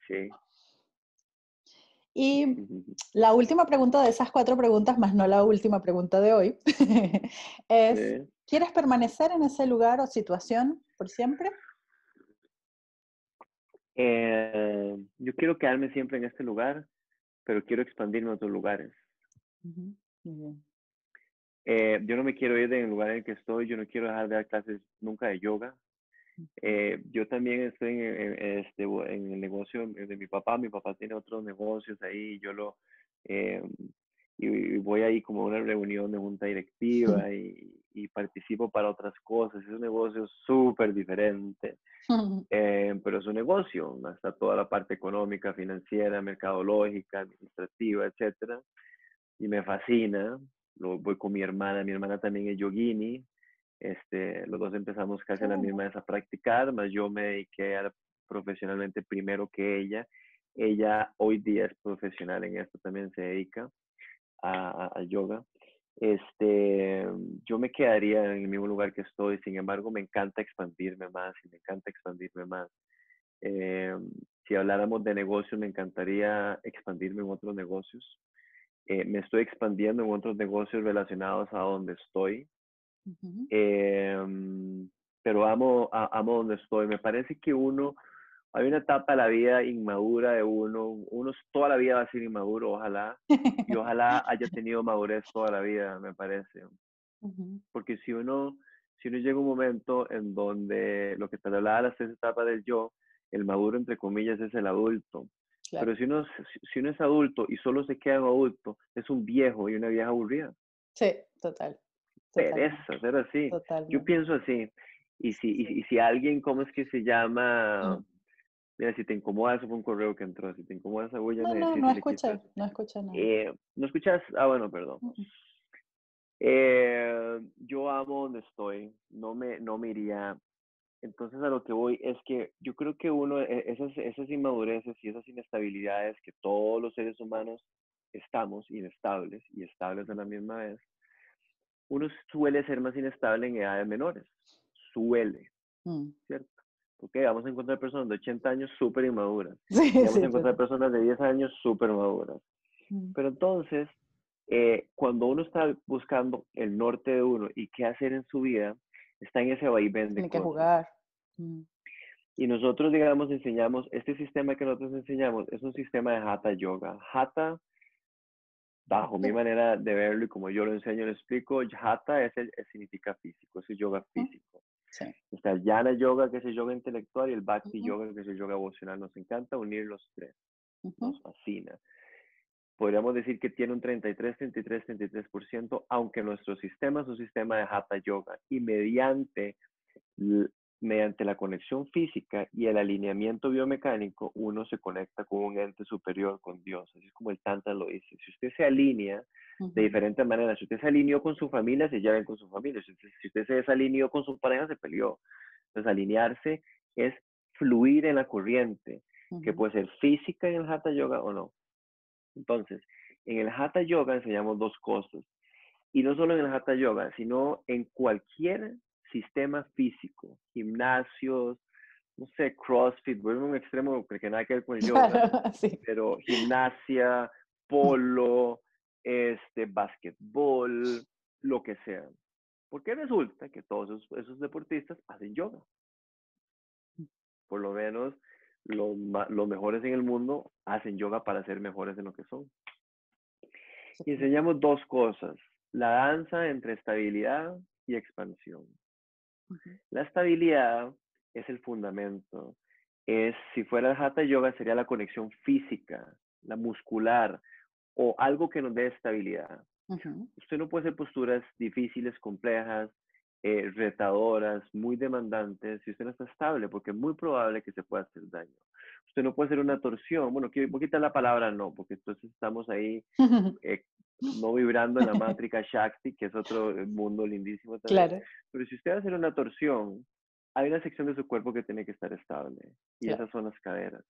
S2: Sí.
S1: Y la última pregunta de esas cuatro preguntas, más no la última pregunta de hoy, es, ¿quieres permanecer en ese lugar o situación por siempre?
S2: Eh, yo quiero quedarme siempre en este lugar, pero quiero expandirme a otros lugares. Eh, yo no me quiero ir del lugar en el que estoy, yo no quiero dejar de dar clases nunca de yoga. Eh, yo también estoy en, este, en el negocio de mi papá, mi papá tiene otros negocios ahí, yo lo, y, voy ahí como a una reunión de junta directiva y, y participo para otras cosas. Es un negocio súper diferente, eh, pero es un negocio. Está toda la parte económica, financiera, mercadológica, administrativa, etcétera. Y me fascina. Lo, voy con mi hermana. Mi hermana también es yogini. Este, los dos empezamos casi a la misma vez a practicar, más yo me dediqué a, profesionalmente primero que ella. Ella hoy día es profesional en esto, también se dedica a, yoga. Este, yo me quedaría en el mismo lugar que estoy, sin embargo, me encanta expandirme más y me encanta expandirme más. Eh, si habláramos de negocios, me encantaría expandirme en otros negocios. Eh, me estoy expandiendo en otros negocios relacionados a donde estoy. Em, pero amo, amo donde estoy. Me parece que uno hay una etapa de la vida inmadura de uno, uno toda la vida va a ser inmaduro, ojalá, y ojalá haya tenido madurez toda la vida, me parece. Porque si uno, si uno llega a un momento en donde lo que te hablaba las tres etapas del yo, el maduro entre comillas es el adulto. Pero si uno, si uno es adulto y solo se queda adulto, es un viejo y una vieja aburrida.
S1: Sí, total.
S2: Pereza, ser así. Yo pienso así. Y si, y, si alguien, ¿cómo es que se llama? Mira, si te incomoda, eso fue un correo que entró. Si te incomoda esa huella,
S1: no, no, no escuché, no escuché nada.
S2: Eh, ¿No escuchas? Ah, bueno, perdón. Eh, yo amo donde estoy, no me, no me iría. Entonces a lo que voy es que yo creo que uno, e, esas, esas inmadureces y esas inestabilidades que todos los seres humanos estamos inestables y estables a la misma vez, uno suele ser más inestable en edades menores, suele, mm. ¿cierto? Ok, vamos a encontrar personas de 80 años súper inmaduras. vamos a encontrar personas de 10 años súper maduras. Mm. Pero entonces, eh, cuando uno está buscando el norte de uno y qué hacer en su vida, está en ese vaivén de
S1: Tiene que jugar. Mm.
S2: Y nosotros, digamos, enseñamos, este sistema que nosotros enseñamos es un sistema de Hatha Yoga. Hatha, bajo mi manera de verlo y como yo lo enseño, lo explico, Hatha es el, significa físico, es el yoga físico. Está el Jnana Yoga, que es el yoga intelectual, y el Bhakti Yoga, que es el yoga emocional. Nos encanta unir los tres. Nos fascina. Podríamos decir que tiene un 33, 33, 33%, aunque nuestro sistema es un sistema de Hatha Yoga. Y mediante mediante la conexión física y el alineamiento biomecánico, uno se conecta con un ente superior, con Dios. Así es como el Tantra lo dice. Si usted se alinea de diferentes maneras, si usted se alineó con su familia, se lleva con su familia. Si usted, se desalineó con su pareja, se peleó. Entonces, alinearse es fluir en la corriente, que puede ser física en el Hatha Yoga o no. Entonces, en el Hatha Yoga enseñamos dos cosas. Y no solo en el Hatha Yoga, sino en cualquier sistema físico, gimnasios, no sé, CrossFit, bueno, un extremo que nada que ver con el yoga, pero gimnasia, polo, este, básquetbol, lo que sea. Porque resulta que todos esos, deportistas hacen yoga. Por lo menos los, los mejores en el mundo hacen yoga para ser mejores en lo que son. Y enseñamos dos cosas. La danza entre estabilidad y expansión. La estabilidad es el fundamento. Es, si fuera el Hatha Yoga, sería la conexión física, la muscular o algo que nos dé estabilidad. Usted no puede hacer posturas difíciles, complejas, eh, retadoras, muy demandantes, si usted no está estable, porque es muy probable que se pueda hacer daño. Usted no puede hacer una torsión, bueno, quiero quitar la palabra no, porque entonces estamos ahí eh, no vibrando en la mátrica Shakti, que es otro eh, mundo lindísimo también. Claro. Pero si usted va a hacer una torsión, hay una sección de su cuerpo que tiene que estar estable, y esas son las caderas.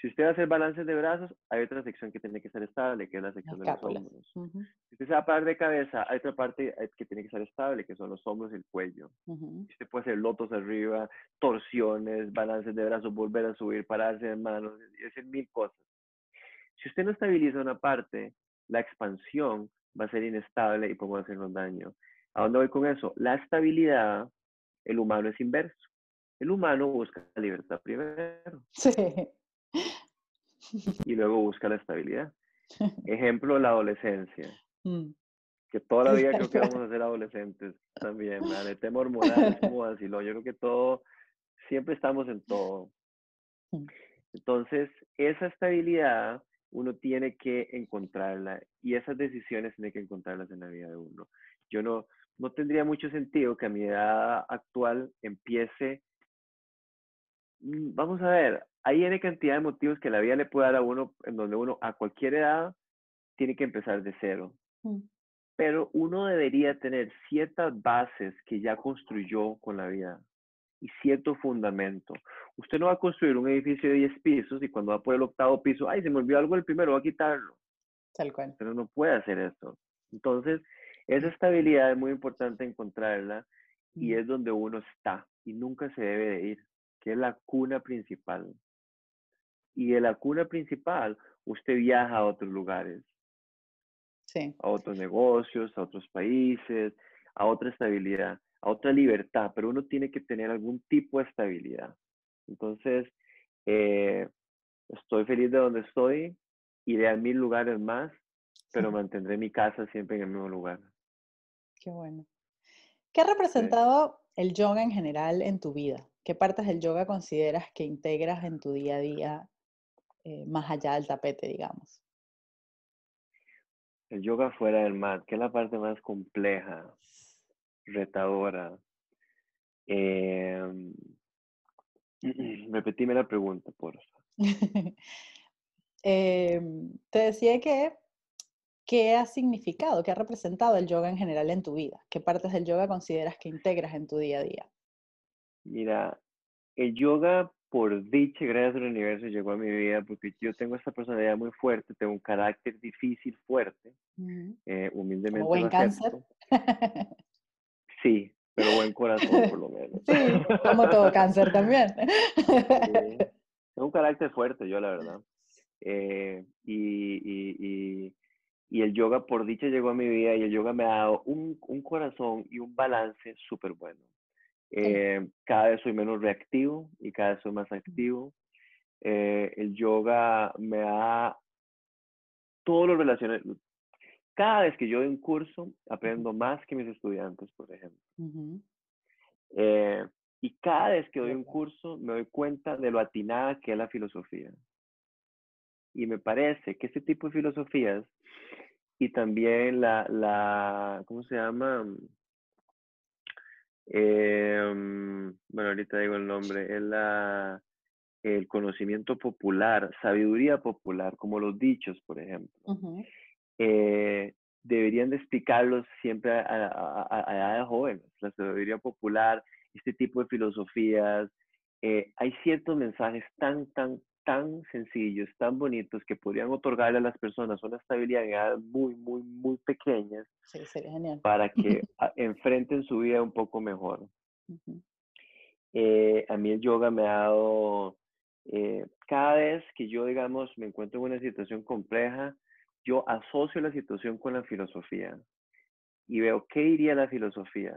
S2: Si usted va a hacer balances de brazos, hay otra sección que tiene que estar estable, que es la sección de los hombros. Si usted se va a parar de cabeza, hay otra parte que tiene que estar estable, que son los hombros y el cuello. Si usted puede hacer lotos arriba, torsiones, balances de brazos, volver a subir, pararse de manos, y hacer mil cosas. Si usted no estabiliza una parte, la expansión va a ser inestable y puede hacernos daño. ¿A dónde voy con eso? La estabilidad, el humano es inverso. El humano busca la libertad primero. Sí y luego busca la estabilidad. Ejemplo, la adolescencia. Mm. Que toda la vida creo que vamos a ser adolescentes también. El tema hormonal es como Yo creo que todo, siempre estamos en todo. Mm. Entonces, esa estabilidad uno tiene que encontrarla y esas decisiones tiene que encontrarlas en la vida de uno. Yo no, no tendría mucho sentido que a mi edad actual empiece, mm, vamos a ver, hay N cantidad de motivos que la vida le puede dar a uno, en donde uno a cualquier edad tiene que empezar de cero. Mm. Pero uno debería tener ciertas bases que ya construyó con la vida y cierto fundamento. Usted no va a construir un edificio de 10 pisos y cuando va por el octavo piso, ay, se me olvidó algo el primero, va a quitarlo.
S1: Tal cual.
S2: Pero no puede hacer eso. Entonces, esa estabilidad es muy importante encontrarla y es donde uno está y nunca se debe de ir, que es la cuna principal y de la cuna principal usted viaja a otros lugares,
S1: sí.
S2: a otros negocios, a otros países, a otra estabilidad, a otra libertad, pero uno tiene que tener algún tipo de estabilidad. Entonces, eh, estoy feliz de donde estoy, iré a mil lugares más, pero mantendré mi casa siempre en el mismo lugar.
S1: Qué bueno. ¿Qué ha representado el yoga en general en tu vida? ¿Qué partes del yoga consideras que integras en tu día a día eh, más allá del tapete, digamos.
S2: El yoga fuera del mat, que es la parte más compleja, retadora. Eh, repetime la pregunta, por favor.
S1: Em, te decía que, ¿qué ha significado, qué ha representado el yoga en general en tu vida? ¿Qué partes del yoga consideras que integras en tu día a día?
S2: Mira, el yoga por dicha, gracias al universo, llegó a mi vida porque yo tengo esta personalidad muy fuerte, tengo un carácter difícil, fuerte, eh, humildemente.
S1: ¿Como buen cáncer?
S2: Sí, pero buen corazón por lo menos.
S1: Sí, como todo cáncer también.
S2: Tengo un carácter fuerte, yo la verdad. Eh, y, y, y, y, el yoga por dicha llegó a mi vida y el yoga me ha dado un, un corazón y un balance súper bueno. Eh, cada vez soy menos reactivo y cada vez soy más activo. Eh, el yoga me da todos los relaciones. Cada vez que yo doy un curso, aprendo más que mis estudiantes, por ejemplo. Eh, y cada vez que doy un curso, me doy cuenta de lo atinada que es la filosofía. Y me parece que este tipo de filosofías y también la, la ¿cómo se llama? Eh, bueno, ahorita digo el nombre, es la, el conocimiento popular, sabiduría popular, como los dichos, por ejemplo. Eh, deberían de explicarlos siempre a, a, a, jóvenes, la sabiduría popular, este tipo de filosofías. Eh, hay ciertos mensajes tan, tan, tan sencillos, tan bonitos, que podrían otorgarle a las personas una estabilidad muy, muy, muy pequeñas
S1: sí, sería genial.
S2: para que enfrenten su vida un poco mejor. Eh, a mí el yoga me ha dado, eh, cada vez que yo, digamos, me encuentro en una situación compleja, yo asocio la situación con la filosofía y veo qué diría la filosofía.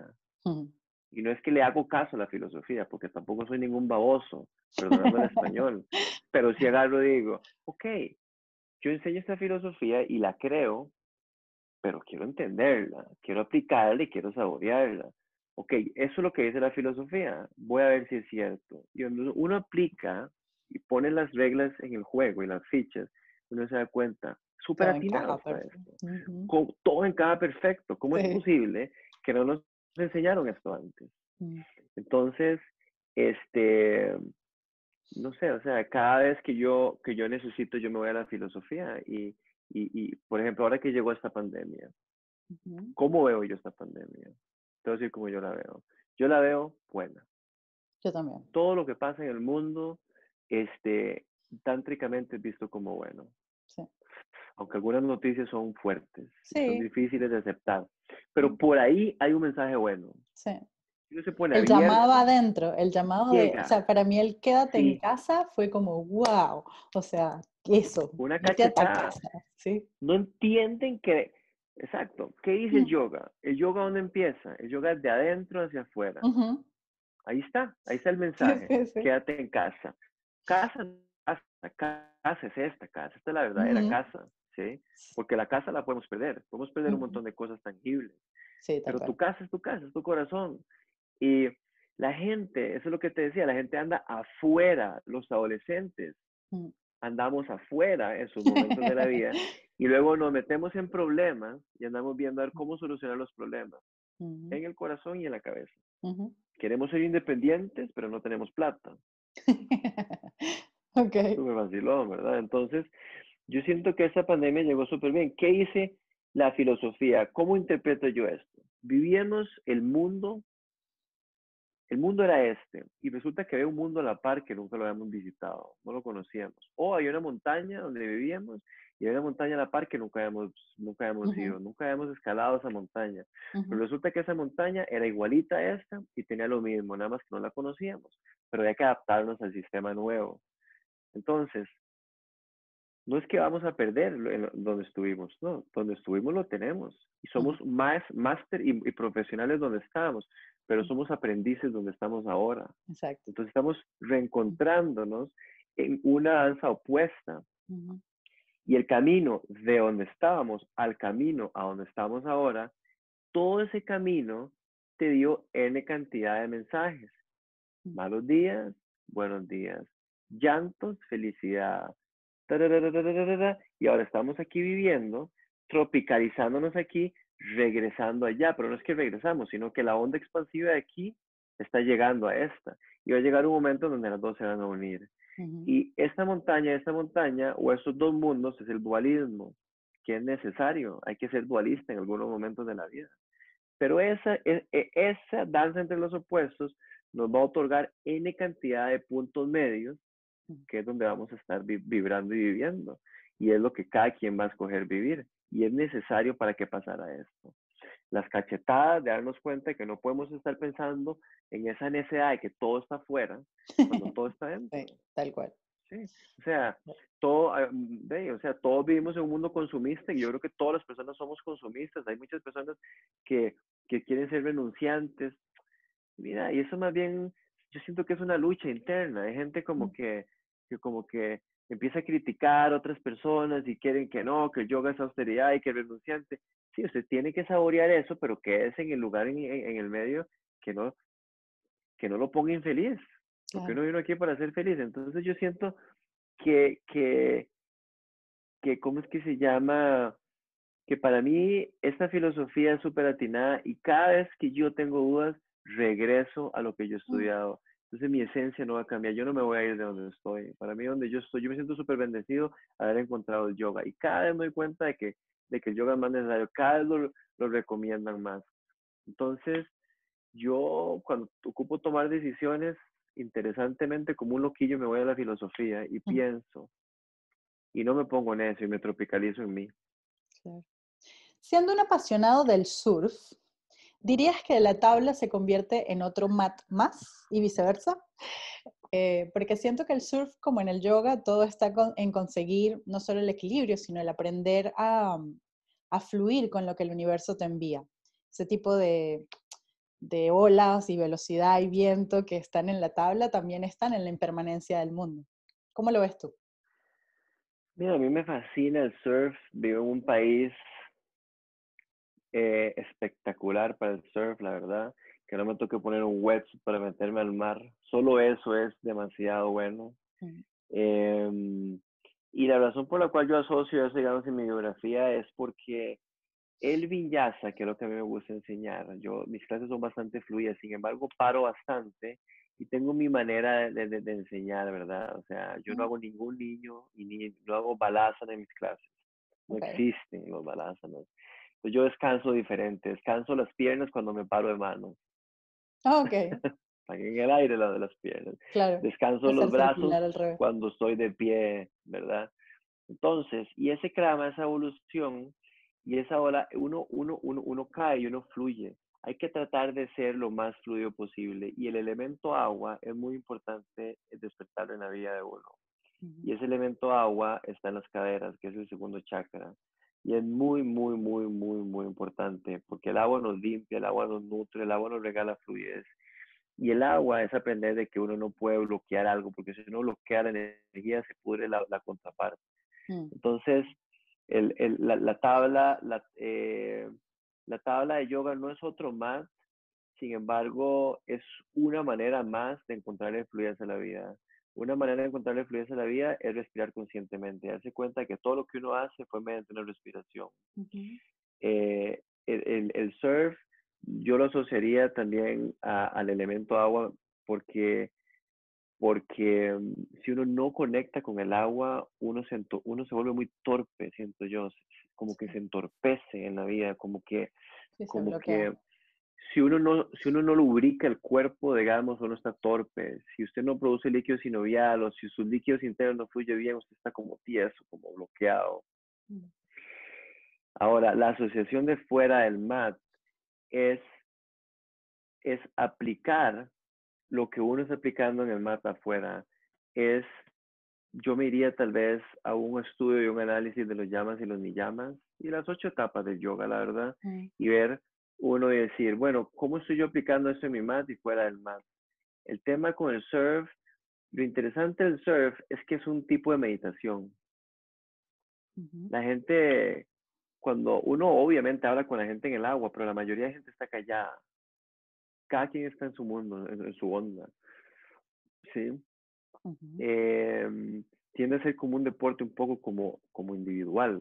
S2: Y no es que le hago caso a la filosofía, porque tampoco soy ningún baboso, perdonando el español, pero si agarro y digo, ok, yo enseño esta filosofía y la creo, pero quiero entenderla, quiero aplicarla y quiero saborearla. Ok, eso es lo que dice la filosofía. Voy a ver si es cierto. Y cuando uno aplica y pone las reglas en el juego y las fichas, uno se da cuenta, súper atinado esto. Todo encaja perfecto. ¿Cómo es posible que no nos enseñaron esto antes? Mm. Entonces, este, no sé, o sea, cada vez que yo, que yo necesito, yo me voy a la filosofía y, y, por ejemplo, ahora que llegó esta pandemia, ¿cómo veo yo esta pandemia? Decir cómo yo la veo. Yo la veo buena.
S1: Yo también.
S2: Todo lo que pasa en el mundo, este, tántricamente es visto como bueno. Sí. Aunque algunas noticias son fuertes, son difíciles de aceptar. Pero por ahí hay un mensaje bueno.
S1: Sí el llamado adentro, el llamado de, o sea, para mí el quédate en casa fue como, wow, o sea, eso.
S2: Una cachetada. ¿sí? No entienden que, exacto, ¿qué dice el yoga? El yoga dónde empieza? El yoga es de adentro hacia afuera. Ahí está, ahí está el mensaje, quédate en casa. Casa, casa, casa es esta casa, esta es la verdadera casa, ¿sí? Porque la casa la podemos perder, podemos perder un montón de cosas tangibles. Sí, Pero tu casa es tu casa, es tu corazón. Y la gente, eso es lo que te decía, la gente anda afuera, los adolescentes mm. andamos afuera en sus momentos de la vida y luego nos metemos en problemas y andamos viendo a ver cómo solucionar los problemas en el corazón y en la cabeza. Queremos ser independientes, pero no tenemos plata.
S1: ok.
S2: Súper vacilón, ¿verdad? Entonces, yo siento que esta pandemia llegó súper bien. ¿Qué hice la filosofía? ¿Cómo interpreto yo esto? Vivíamos el mundo el mundo era este, y resulta que había un mundo a la par que nunca lo habíamos visitado, no lo conocíamos. O había una montaña donde vivíamos y había una montaña a la par que nunca habíamos, nunca habíamos ido, nunca habíamos escalado esa montaña. Pero resulta que esa montaña era igualita a esta y tenía lo mismo, nada más que no la conocíamos, pero había que adaptarnos al sistema nuevo. Entonces, no es que vamos a perder donde estuvimos, no, donde estuvimos lo tenemos y somos más máster y, profesionales donde estábamos, pero somos aprendices donde estamos ahora.
S1: Exacto.
S2: Entonces estamos reencontrándonos en una danza opuesta. Y el camino de donde estábamos al camino a donde estamos ahora, todo ese camino te dio N cantidad de mensajes. Malos días, buenos días. Llantos, felicidad y ahora estamos aquí viviendo, tropicalizándonos aquí, regresando allá, pero no es que regresamos, sino que la onda expansiva de aquí está llegando a esta. Y va a llegar un momento donde las dos se van a unir. Y esta montaña, esta montaña, o estos dos mundos, es el dualismo, que es necesario. Hay que ser dualista en algunos momentos de la vida. Pero esa, e, e, esa danza entre los opuestos nos va a otorgar N cantidad de puntos medios que es donde vamos a estar vibrando y viviendo. Y es lo que cada quien va a escoger vivir. Y es necesario para que pasara esto. Las cachetadas de darnos cuenta de que no podemos estar pensando en esa necesidad de que todo está afuera cuando todo está dentro.
S1: tal cual.
S2: Sí, o sea, todo, ah, o sea, todos vivimos en un mundo consumista y yo creo que todas las personas somos consumistas. Hay muchas personas que, que quieren ser renunciantes. Mira, y eso más bien, yo siento que es una lucha interna. Hay gente como mm. que que como que empieza a criticar a otras personas y quieren que no, que el yoga es austeridad y que es renunciante. Sí, usted tiene que saborear eso, pero que es en el lugar, en, el medio, que no, que no lo ponga infeliz. Porque uno vino aquí para ser feliz. Entonces yo siento que, que, que, ¿cómo es que se llama? Que para mí esta filosofía es súper atinada y cada vez que yo tengo dudas, regreso a lo que yo he mm. estudiado. Entonces mi esencia no va a cambiar, yo no me voy a ir de donde estoy. Para mí donde yo estoy, yo me siento súper bendecido haber encontrado el yoga y cada vez me doy cuenta de que, de que el yoga es más necesario, cada vez lo, lo recomiendan más. Entonces yo cuando ocupo tomar decisiones, interesantemente como un loquillo me voy a la filosofía y pienso y no me pongo en eso y me tropicalizo en mí.
S1: Siendo un apasionado del surf, ¿Dirías que la tabla se convierte en otro mat más y viceversa? Eh, porque siento que el surf, como en el yoga, todo está en conseguir no solo el equilibrio, sino el aprender a, fluir con lo que el universo te envía. Ese tipo de, de olas y velocidad y viento que están en la tabla también están en la impermanencia del mundo. ¿Cómo lo ves tú?
S2: Mira, a mí me fascina el surf. Vivo en un país eh, espectacular para el surf, la verdad. Que no me toque poner un wetsuit para meterme al mar. Solo eso es demasiado bueno. Mm. Em, y la razón por la cual yo asocio eso, digamos, en mi biografía es porque el vinyasa, que es lo que a mí me gusta enseñar, yo, mis clases son bastante fluidas, sin embargo, paro bastante y tengo mi manera de, de, enseñar, ¿verdad? O sea, yo no hago ningún niño y ni, no hago balazas en mis clases. No existen los balázanos. Yo descanso diferente, descanso las piernas cuando me paro de manos.
S1: Ah, ok.
S2: en el aire la de las piernas.
S1: Claro.
S2: Descanso los brazos cuando estoy de pie, ¿verdad? Entonces, y ese crama, esa evolución, y esa ola, uno, uno, uno, uno cae y uno fluye hay que tratar de ser lo más fluido posible y el elemento agua es muy importante despertarlo en la vida de uno. Y ese elemento agua está en las caderas, que es el segundo chakra. Y es muy, muy, muy, muy, muy importante porque el agua nos limpia, el agua nos nutre, el agua nos regala fluidez. Y el agua es aprender de que uno no puede bloquear algo, porque si uno bloquea la energía, se pudre la, contraparte. Mm. Entonces, el, el, la, tabla, la, eh, la tabla de yoga no es otro más, sin embargo, es una manera más de encontrar fluidez en la vida. Una manera de encontrar fluidez en la vida es respirar conscientemente, darse cuenta que todo lo que uno hace fue mediante una respiración. Eh, el, surf, yo lo asociaría también al elemento agua porque, porque si uno no conecta con el agua, uno se, uno se vuelve muy torpe, siento yo como que se entorpece en la vida, como que, como que si uno, no, si uno no lubrica el cuerpo, digamos, uno está torpe. Si usted no produce líquido sinovial o si sus líquidos internos no fluye bien, usted está como tieso, como bloqueado. Mm. Ahora, la asociación de fuera del MAT es, es aplicar lo que uno está aplicando en el MAT afuera. Es yo me iría tal vez a un estudio y un análisis de los llamas y los niyamas y las ocho etapas del yoga, la verdad, y ver uno y decir, bueno, ¿cómo estoy yo aplicando esto en mi mat y fuera del mat? El tema con el surf, lo interesante del surf es que es un tipo de meditación. La gente, cuando uno obviamente habla con la gente en el agua, pero la mayoría de gente está callada. Cada quien está en su mundo, en su onda. ¿Sí? Em, tiende a ser como un deporte un poco como, como individual,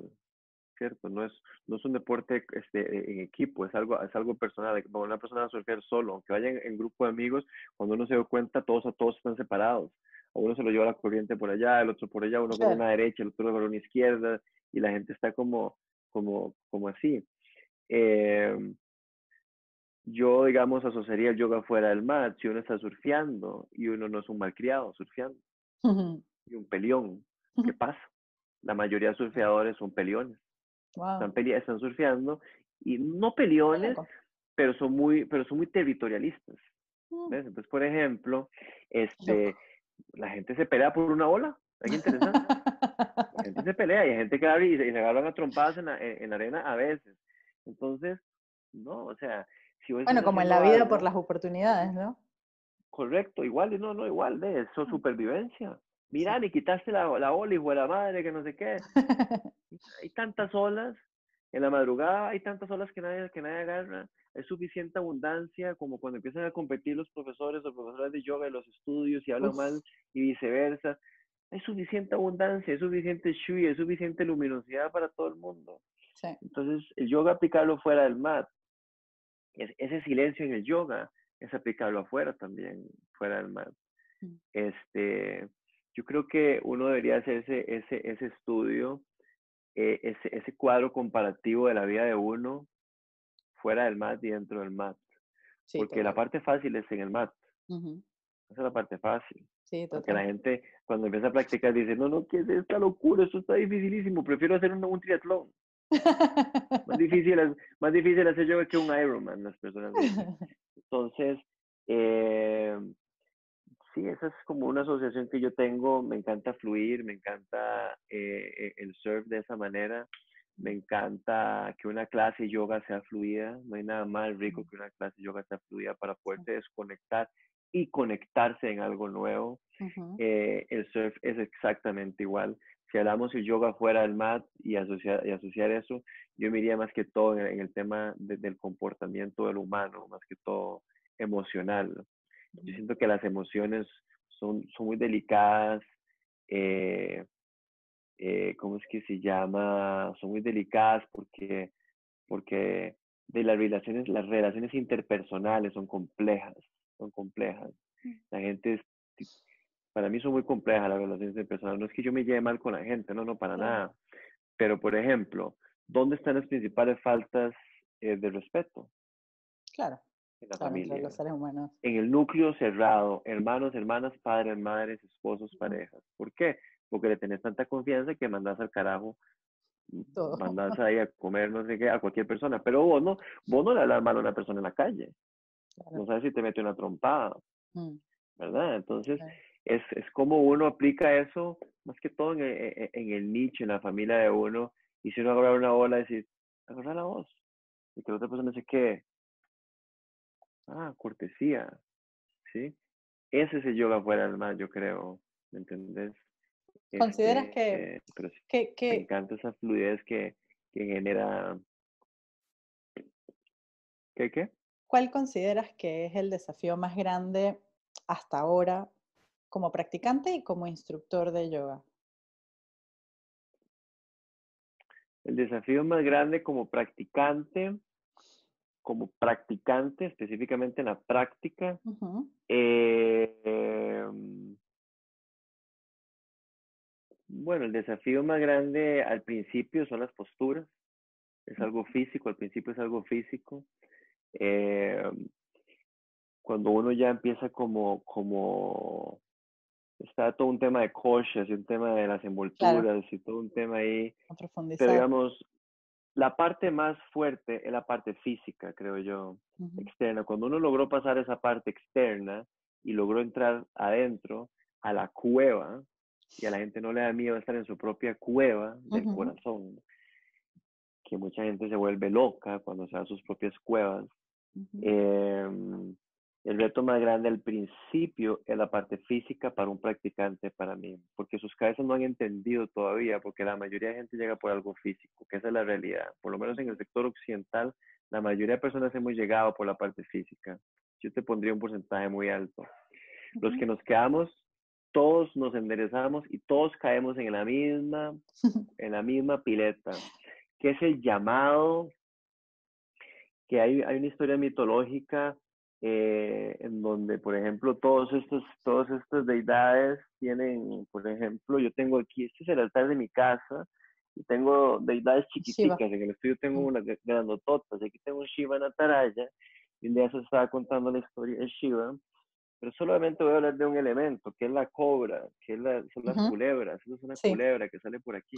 S2: ¿cierto? No es, no es un deporte este, en equipo, es algo, es algo personal. Una persona va a surfear solo, aunque vayan en, grupo de amigos, cuando uno se da cuenta, todos a todos están separados. A uno se lo lleva la corriente por allá, el otro por allá, uno por una derecha, el otro por una izquierda, y la gente está como, como, como así. Eh, yo, digamos, asociaría el yoga fuera del mar. Si uno está surfeando y uno no es un malcriado surfeando y un peleón, ¿qué pasa? La mayoría de surfeadores son peleones. Están, están surfeando y no peleones, pero son muy, pero son muy territorialistas. Mm. Entonces, por ejemplo, este, la gente se pelea por una ola. Es interesante. la gente se pelea y hay gente que abre y se, agarran a trompadas en en la arena a veces. Entonces, no, o sea,
S1: bueno, como en la vida por las oportunidades, ¿no?
S2: Correcto, igual, no, no, igual, de eso, supervivencia. Mira, ni quitaste la, la ola, hijo de la madre, que no sé qué. hay tantas olas, en la madrugada hay tantas olas que nadie, que nadie agarra. Hay suficiente abundancia como cuando empiezan a competir los profesores o profesores de yoga en los estudios y hablan mal y viceversa. Hay suficiente abundancia, hay suficiente shui, hay suficiente luminosidad para todo el mundo. Entonces, el yoga aplicarlo fuera del mat ese silencio en el yoga es aplicarlo afuera también, fuera del mat. Mm. Este, yo creo que uno debería hacer ese, ese, ese estudio, eh, ese, ese cuadro comparativo de la vida de uno fuera del mat y dentro del mat. Porque la parte fácil es en el mat. Esa es la parte fácil. Sí, Porque la gente cuando empieza a practicar dice, no, no, ¿qué es esta locura? Esto está dificilísimo, prefiero hacer un, un triatlón más, difícil, más difícil hacer yoga que un Ironman, las personas. Entonces, eh, sí, esa es como una asociación que yo tengo. Me encanta fluir, me encanta eh, e, el surf de esa manera. Me encanta que una clase de yoga sea fluida. No hay nada más rico que una clase de yoga sea fluida para poderse desconectar y conectarse en algo nuevo. Eh, el surf es exactamente igual. si hablamos de yoga fuera del mat y asociar, y asociar eso, yo me iría más que todo en, el tema del comportamiento del humano, más que todo emocional. Yo siento que las emociones son, son muy delicadas, eh, eh, ¿cómo es que se llama? Son muy delicadas porque, porque de las relaciones, las relaciones interpersonales son complejas, son complejas. Mm. La gente para mí son muy complejas las relaciones interpersonales. No es que yo me lleve mal con la gente, no, no, para nada. Pero, por ejemplo, ¿dónde están las principales faltas eh, de respeto?
S1: Claro.
S2: En la familia.
S1: Los seres humanos.
S2: En el núcleo cerrado, hermanos, hermanas, padres, madres, esposos, parejas. ¿Por qué? Porque le tenés tanta confianza que mandas al carajo Todo. mandas ahí a comer, no sé qué, a cualquier persona. Pero vos no, vos no le hablas mal a una persona en la calle. No sabes si te mete una trompada. Mm. ¿Verdad? Entonces, es, es como uno aplica eso, más que todo en, e, e, en, el nicho, en la familia de uno. Y si uno agarra una bola, decir, agarra la voz. Y que la otra persona dice, ¿qué? Ah, cortesía. ¿Sí? Ese es el yoga fuera del mar, yo creo. ¿Me entendés?
S1: ¿Consideras este, que, que,
S2: Me encanta esa fluidez que, que genera. ¿Qué, qué?
S1: ¿Cuál consideras que es el desafío más grande hasta ahora como practicante y como instructor de yoga?
S2: El desafío más grande como practicante, como practicante, específicamente en la práctica, em, bueno, el desafío más grande al principio son las posturas. Es algo físico, al principio es algo físico. Em, cuando uno ya empieza como, como, está todo un tema de coches y un tema de las envolturas y todo un tema ahí. Pero digamos, la parte más fuerte es la parte física, creo yo, externa. Cuando uno logró pasar esa parte externa y logró entrar adentro a la cueva, y a la gente no le da miedo estar en su propia cueva del corazón, que mucha gente se vuelve loca cuando se da sus propias cuevas. El reto más grande al principio es la parte física para un practicante, para mí, porque sus cabezas no han entendido todavía, porque la mayoría de gente llega por algo físico, que esa es la realidad. Por lo menos en el sector occidental, la mayoría de personas hemos llegado por la parte física. Yo te pondría un porcentaje muy alto. Los que nos quedamos, todos nos enderezamos y todos caemos en la misma, en la misma pileta, que es el llamado, que hay, hay una historia mitológica eh, en donde, por ejemplo, todos estos, todas estas deidades tienen, por ejemplo, yo tengo aquí, este es el altar de mi casa, y tengo deidades chiquiticas, en el estudio tengo unas grandototas, aquí tengo un Shiva Nataraya, y un día se estaba contando la historia de Shiva, pero solamente voy a hablar de un elemento, que es la cobra, que es la, son las culebras, es una culebra que sale por aquí.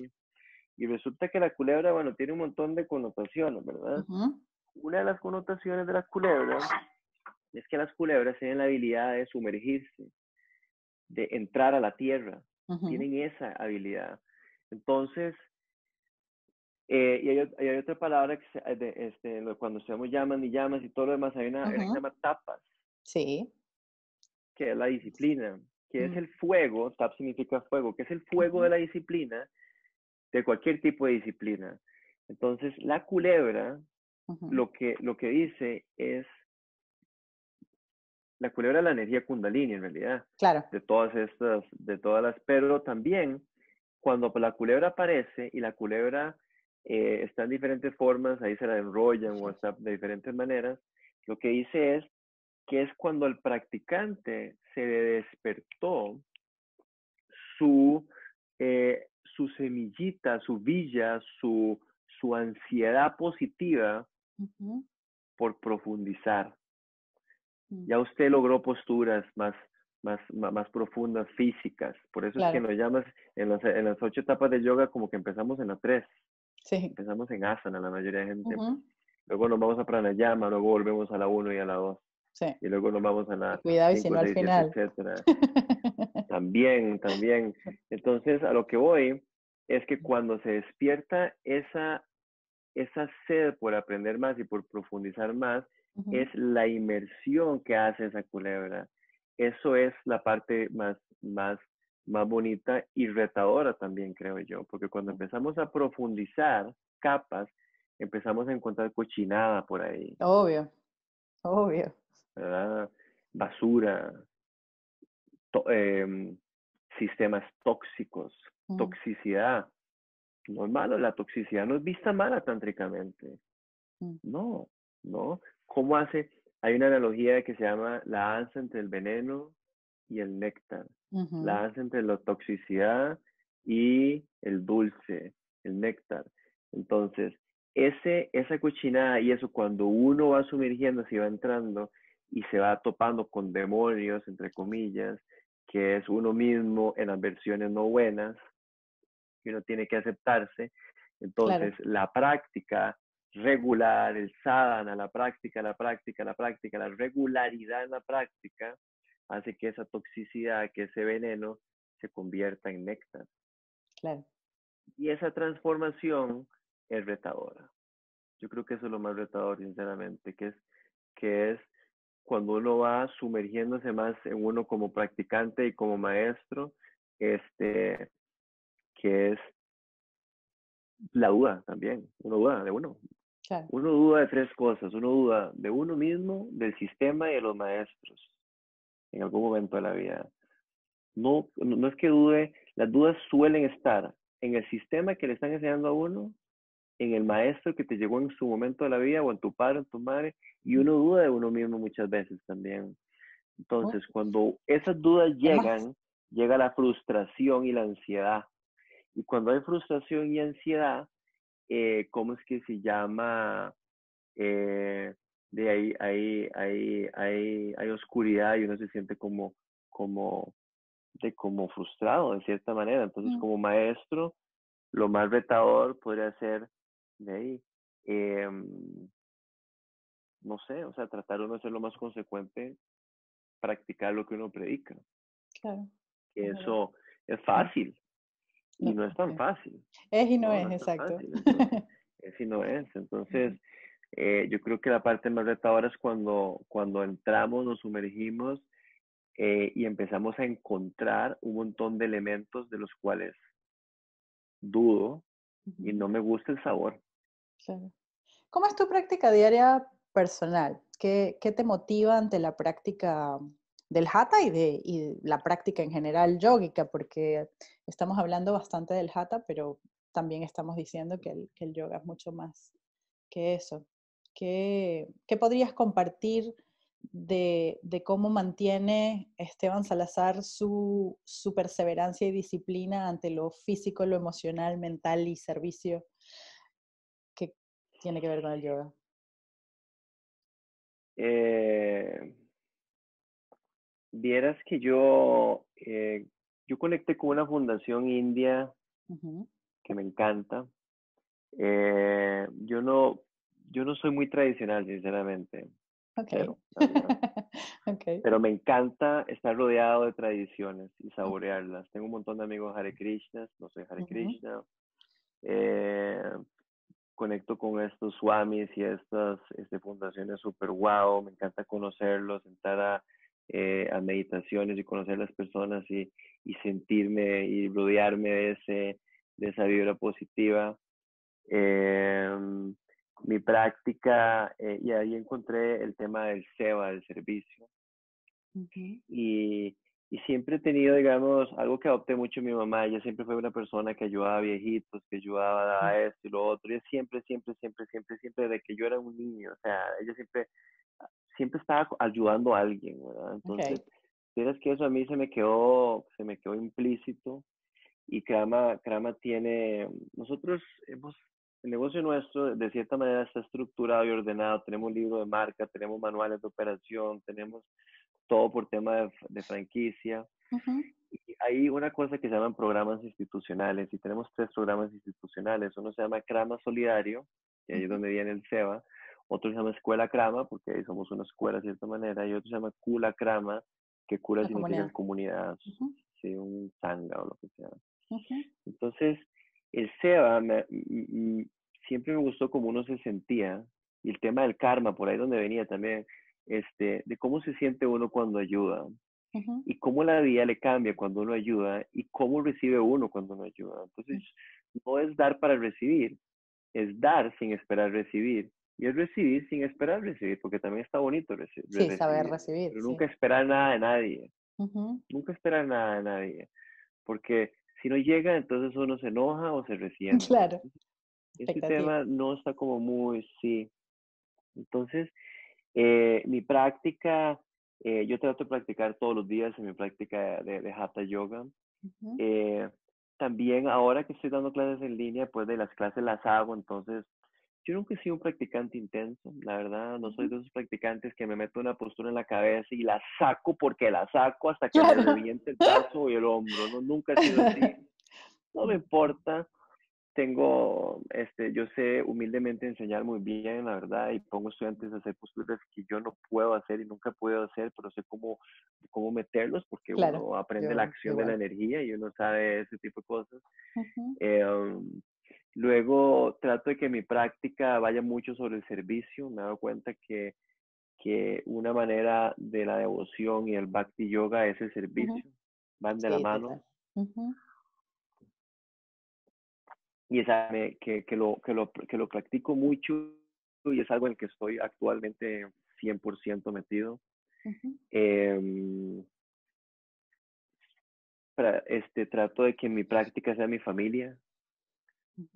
S2: Y resulta que la culebra, bueno, tiene un montón de connotaciones, ¿verdad? Una de las connotaciones de la culebra es que las culebras tienen la habilidad de sumergirse, de entrar a la tierra, tienen esa habilidad. Entonces, eh, y hay, otra palabra que este, cuando estamos llaman y llamas y todo lo demás, hay una, que se llama tapas.
S1: Sí.
S2: Que es la disciplina, que es mm. el fuego, tap significa fuego, que es el fuego de la disciplina, de cualquier tipo de disciplina. Entonces, la culebra, lo, que, lo que dice es la culebra es la energía kundalini en realidad.
S1: Claro.
S2: De todas estas, de todas las, pero también cuando la culebra aparece y la culebra eh, está en diferentes formas, ahí se la enrollan o está de diferentes maneras, lo que dice es que es cuando el practicante se despertó su, eh, su semillita, su villa, su, su ansiedad positiva por profundizar. Mm. ya usted logró posturas más, más, más, profundas, físicas. Por eso es que nos llamas en las, en las ocho etapas de yoga como que empezamos en la tres.
S1: Sí.
S2: Empezamos en asana, la mayoría de gente. Luego nos vamos a pranayama, luego volvemos a la uno y a la dos.
S1: Sí.
S2: Y luego nos vamos a la
S1: Cuidado y si no al final.
S2: etcétera. también, también. Entonces, a lo que voy es que cuando se despierta esa, esa sed por aprender más y por profundizar más, es la inmersión que hace esa culebra. Eso es la parte más, más, más bonita y retadora también, creo yo, porque cuando empezamos a profundizar capas, empezamos a encontrar cochinada por ahí.
S1: Obvio, obvio.
S2: Basura, em, sistemas tóxicos, toxicidad. No es malo, la toxicidad no es vista mala tántricamente. Mm. No, no. ¿Cómo hace? Hay una analogía que se llama la ansa entre el veneno y el néctar. La ansa entre la toxicidad y el dulce, el néctar. Entonces, ese, esa cochinada y eso cuando uno va sumergiendo, se va entrando y se va topando con demonios, entre comillas, que es uno mismo en las versiones no buenas, que uno tiene que aceptarse. Entonces, la práctica regular, el sadhana, la práctica, la práctica, la práctica, la regularidad en la práctica, hace que esa toxicidad, que ese veneno, se convierta en néctar.
S1: Claro.
S2: Y esa transformación es retadora. Yo creo que eso es lo más retador, sinceramente, que es, que es cuando uno va sumergiéndose más en uno como practicante y como maestro, este, que es la duda también, uno duda de uno. Uno duda de tres cosas, uno duda de uno mismo, del sistema y de los maestros en algún momento de la vida. No, no es que dude, las dudas suelen estar en el sistema que le están enseñando a uno en el maestro que te llegó en su momento de la vida o en tu padre, en tu madre, y uno duda de uno mismo muchas veces también. Entonces, cuando esas dudas llegan, llega la frustración y la ansiedad. Y cuando hay frustración y ansiedad, eh, ¿cómo es que se llama? Eh, de ahí, ahí, ahí, ahí, hay oscuridad y uno se siente como, como, de como frustrado de cierta manera. Entonces, como maestro, lo más retador podría ser de ahí. Em, no sé, o sea, tratar uno de ser lo más consecuente, practicar lo que uno predica.
S1: Claro.
S2: eso es fácil. Y no, es tan fácil.
S1: Es y no, es, exacto.
S2: es y no es. Entonces, eh, yo creo que la parte más retadora es cuando, cuando entramos, nos sumergimos eh, y empezamos a encontrar un montón de elementos de los cuales dudo y no me gusta el sabor.
S1: ¿Cómo es tu práctica diaria personal? ¿Qué, te motiva ante la práctica del hatha y de la práctica en general yógica? Porque estamos hablando bastante del hatha, pero también estamos diciendo que el, yoga es mucho más que eso. ¿Qué, podrías compartir de, cómo mantiene Esteban Salazar su, perseverancia y disciplina ante lo físico, lo emocional, mental y servicio tiene que ver con el yoga?
S2: Eh, vieras que yo, eh, yo conecté con una fundación india que me encanta. Eh, yo no, yo no soy muy tradicional, sinceramente.
S1: Pero,
S2: pero, me encanta estar rodeado de tradiciones y saborearlas. Tengo un montón de amigos Hare Krishna, no soy Hare Krishna. Eh, conecto con estos swamis y estas este, fundaciones super wow, me encanta conocerlos, entrar a, eh, a meditaciones y conocer las personas y, y, sentirme y rodearme de, ese, de esa vibra positiva. Em, mi práctica, eh, y ahí encontré el tema del SEBA, del servicio. Y y siempre he tenido, digamos, algo que adopté mucho mi mamá. Ella siempre fue una persona que ayudaba a viejitos, que ayudaba a esto y lo otro. Y siempre, siempre, siempre, siempre, siempre, desde que yo era un niño. O sea, ella siempre, siempre estaba ayudando a alguien, ¿verdad? Entonces, okay. que eso a mí se me quedó, se me quedó implícito. Y Krama, Krama tiene, nosotros hemos, el negocio nuestro de cierta manera está estructurado y ordenado. Tenemos un libro de marca, tenemos manuales de operación, tenemos todo por tema de, franquicia. Y hay una cosa que se llaman programas institucionales y tenemos tres programas institucionales. Uno se llama Crama Solidario, que ahí es donde viene el SEBA. Otro se llama Escuela Crama, porque ahí somos una escuela de cierta manera. Y otro se llama Kula Crama, que cura significa comunidad, sí, un sanga o lo que sea. Entonces, el SEBA siempre me gustó cómo uno se sentía y el tema del karma, por ahí donde venía también este, de cómo se siente uno cuando ayuda. y cómo la vida le cambia cuando uno ayuda y cómo recibe uno cuando uno ayuda. Entonces, no es dar para recibir, es dar sin esperar recibir. Y es recibir sin esperar recibir, porque también está bonito recibir.
S1: Sí, saber recibir.
S2: Pero nunca esperar nada de nadie. Nunca esperar nada de nadie. Porque si no llega, entonces uno se enoja o se resiente.
S1: Claro.
S2: Este tema no está como muy, sí. Entonces, eh, mi práctica, eh, yo trato de practicar todos los días en mi práctica de, de Hatha Yoga. eh, también ahora que estoy dando clases en línea, pues de las clases las hago, entonces yo nunca he sido un practicante intenso, la verdad, no soy de esos practicantes que me meto una postura en la cabeza y la saco porque la saco hasta que me reviente el brazo y el hombro, no, nunca he sido así. No me importa, tengo, este, yo sé humildemente enseñar muy bien, la verdad, y pongo estudiantes a hacer posturas que yo no puedo hacer y nunca puedo hacer, pero sé cómo, cómo meterlos porque uno aprende la acción de la energía y uno sabe ese tipo de cosas. eh, luego trato de que mi práctica vaya mucho sobre el servicio, me he dado cuenta que, que una manera de la devoción y el bhakti yoga es el servicio, van de la mano. y es algo que, que, lo, que, lo, que lo practico mucho y es algo en el que estoy actualmente 100% metido. eh, para, este, trato de que mi práctica sea mi familia,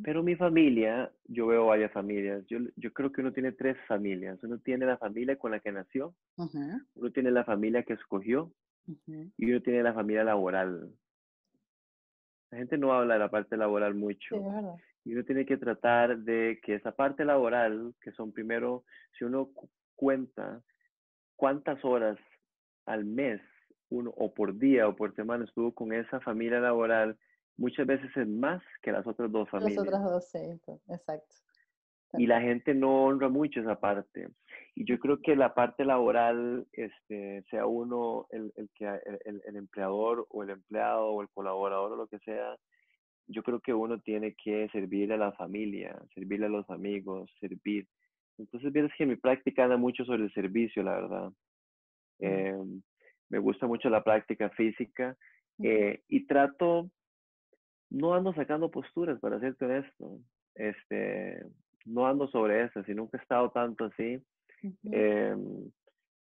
S2: pero mi familia, yo veo varias familias, yo, yo creo que uno tiene tres familias, uno tiene la familia con la que nació, uno tiene la familia que escogió y uno tiene la familia laboral. La gente no habla de la parte laboral mucho. y uno tiene que tratar de que esa parte laboral, que son primero, si uno cuenta cuántas horas al mes uno o por día o por semana estuvo con esa familia laboral, muchas veces es más que las otras dos familias.
S1: Las otras dos, sí, exacto.
S2: Y la gente no honra mucho esa parte. Y yo creo que la parte laboral, este, sea uno el, el que, el, el, empleador o el empleado o el colaborador o lo que sea, yo creo que uno tiene que servir a la familia, servirle a los amigos, servir. Entonces, vienes que mi práctica anda mucho sobre el servicio, la verdad. Eh, me gusta mucho la práctica física eh, y trato, no ando sacando posturas, para serte honesto. Este, no ando sobre eso, si nunca he estado tanto así. eh,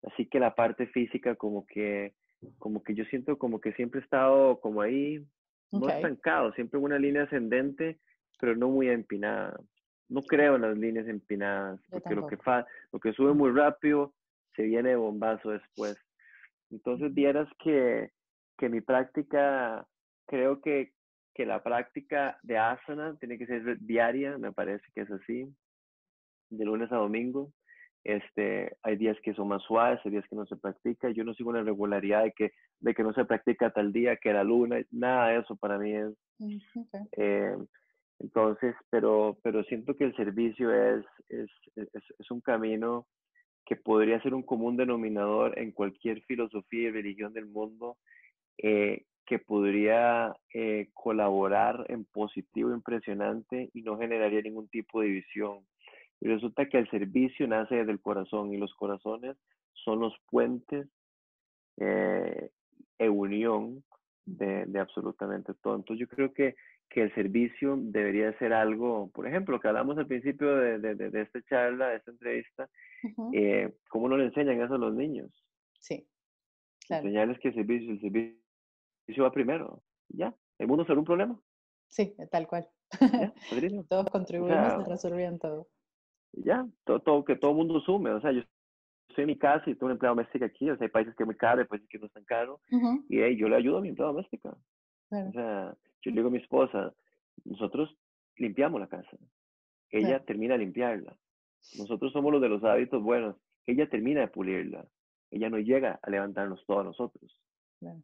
S2: así que la parte física como que, como que yo siento como que siempre he estado como ahí, no
S1: Okay.
S2: estancado, siempre en una línea ascendente, pero no muy empinada. No creo en las líneas empinadas, porque lo que, fa lo que sube muy rápido se viene de bombazo después. Entonces, vieras que, que mi práctica, creo que, que la práctica de asana tiene que ser diaria, me parece que es así, de lunes a domingo. Este, hay días que son más suaves, hay días que no se practica. Yo no sigo una regularidad de que, de que no se practica tal día, que la luna, nada de eso para mí es.
S1: Mm, okay.
S2: Eh, entonces, pero, pero siento que el servicio es, es, es, es un camino que podría ser un común denominador en cualquier filosofía y religión del mundo, eh, que podría eh, colaborar en positivo impresionante y no generaría ningún tipo de división. Y resulta que el servicio nace desde el corazón y los corazones son los puentes eh, e unión de, de, absolutamente todo. Entonces yo creo que, que el servicio debería ser algo, por ejemplo, que hablamos al principio de, de, de esta charla, de esta entrevista, uh -huh. eh, ¿cómo no le enseñan eso a los niños?
S1: Sí. Claro.
S2: Enseñarles que el servicio, el servicio va primero. Ya, el mundo será un problema.
S1: Sí, tal cual.
S2: ¿Ya?
S1: Todos contribuimos o sea, todo.
S2: Ya, todo, todo, que todo el mundo sume. O sea, yo estoy en mi casa y tengo un empleado doméstico aquí. O sea, hay países que es muy caro, hay países que no es tan caro.
S1: Uh -huh.
S2: Y hey, yo le ayudo a mi empleado doméstico.
S1: Claro.
S2: O sea, yo le digo a mi esposa, nosotros limpiamos la casa. Ella
S1: Claro.
S2: termina de limpiarla. Nosotros somos los de los hábitos buenos. Ella termina de pulirla. Ella no llega a levantarnos todos nosotros.
S1: Claro.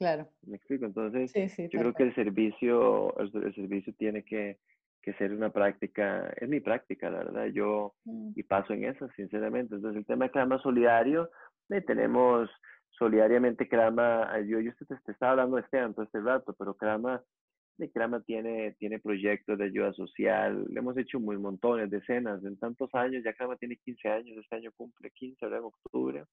S1: Claro.
S2: ¿Me explico? Entonces,
S1: Sí, sí,
S2: yo creo que el servicio, el, el servicio tiene que, que, ser una práctica, es mi práctica, la verdad, yo
S1: Mm.
S2: y paso en eso, sinceramente. Entonces, el tema de Clama Solidario, eh, tenemos solidariamente Crama, yo, yo te, te, estaba hablando de Esteban todo este rato, pero Crama, de Crama tiene, tiene proyectos de ayuda social, le hemos hecho muy montones, decenas, en tantos años, ya Crama tiene 15 años, este año cumple 15, ahora en octubre.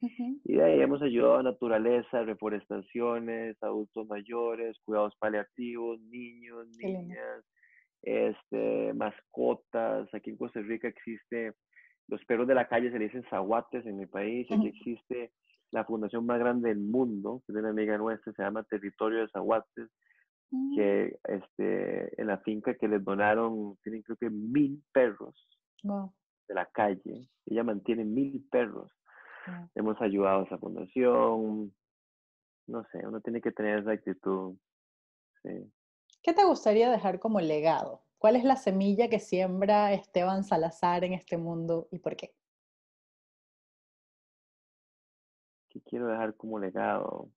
S2: Y de ahí hemos ayudado a naturaleza, reforestaciones, adultos mayores, cuidados paliativos, niños, niñas, este, mascotas. Aquí en Costa Rica existe, los perros de la calle se le dicen zaguates en mi país. Aquí existe la fundación más grande del mundo, que es una amiga nuestra, se llama Territorio de Zaguates, mm. que este, en la finca que les donaron, tienen creo que mil perros de la calle. Ella mantiene mil perros. Hemos ayudado a esa fundación. No sé, uno tiene que tener esa actitud.
S1: ¿Qué te gustaría dejar como legado? ¿Cuál es la semilla que siembra Esteban Salazar en este mundo y por qué?
S2: ¿Qué quiero dejar como legado?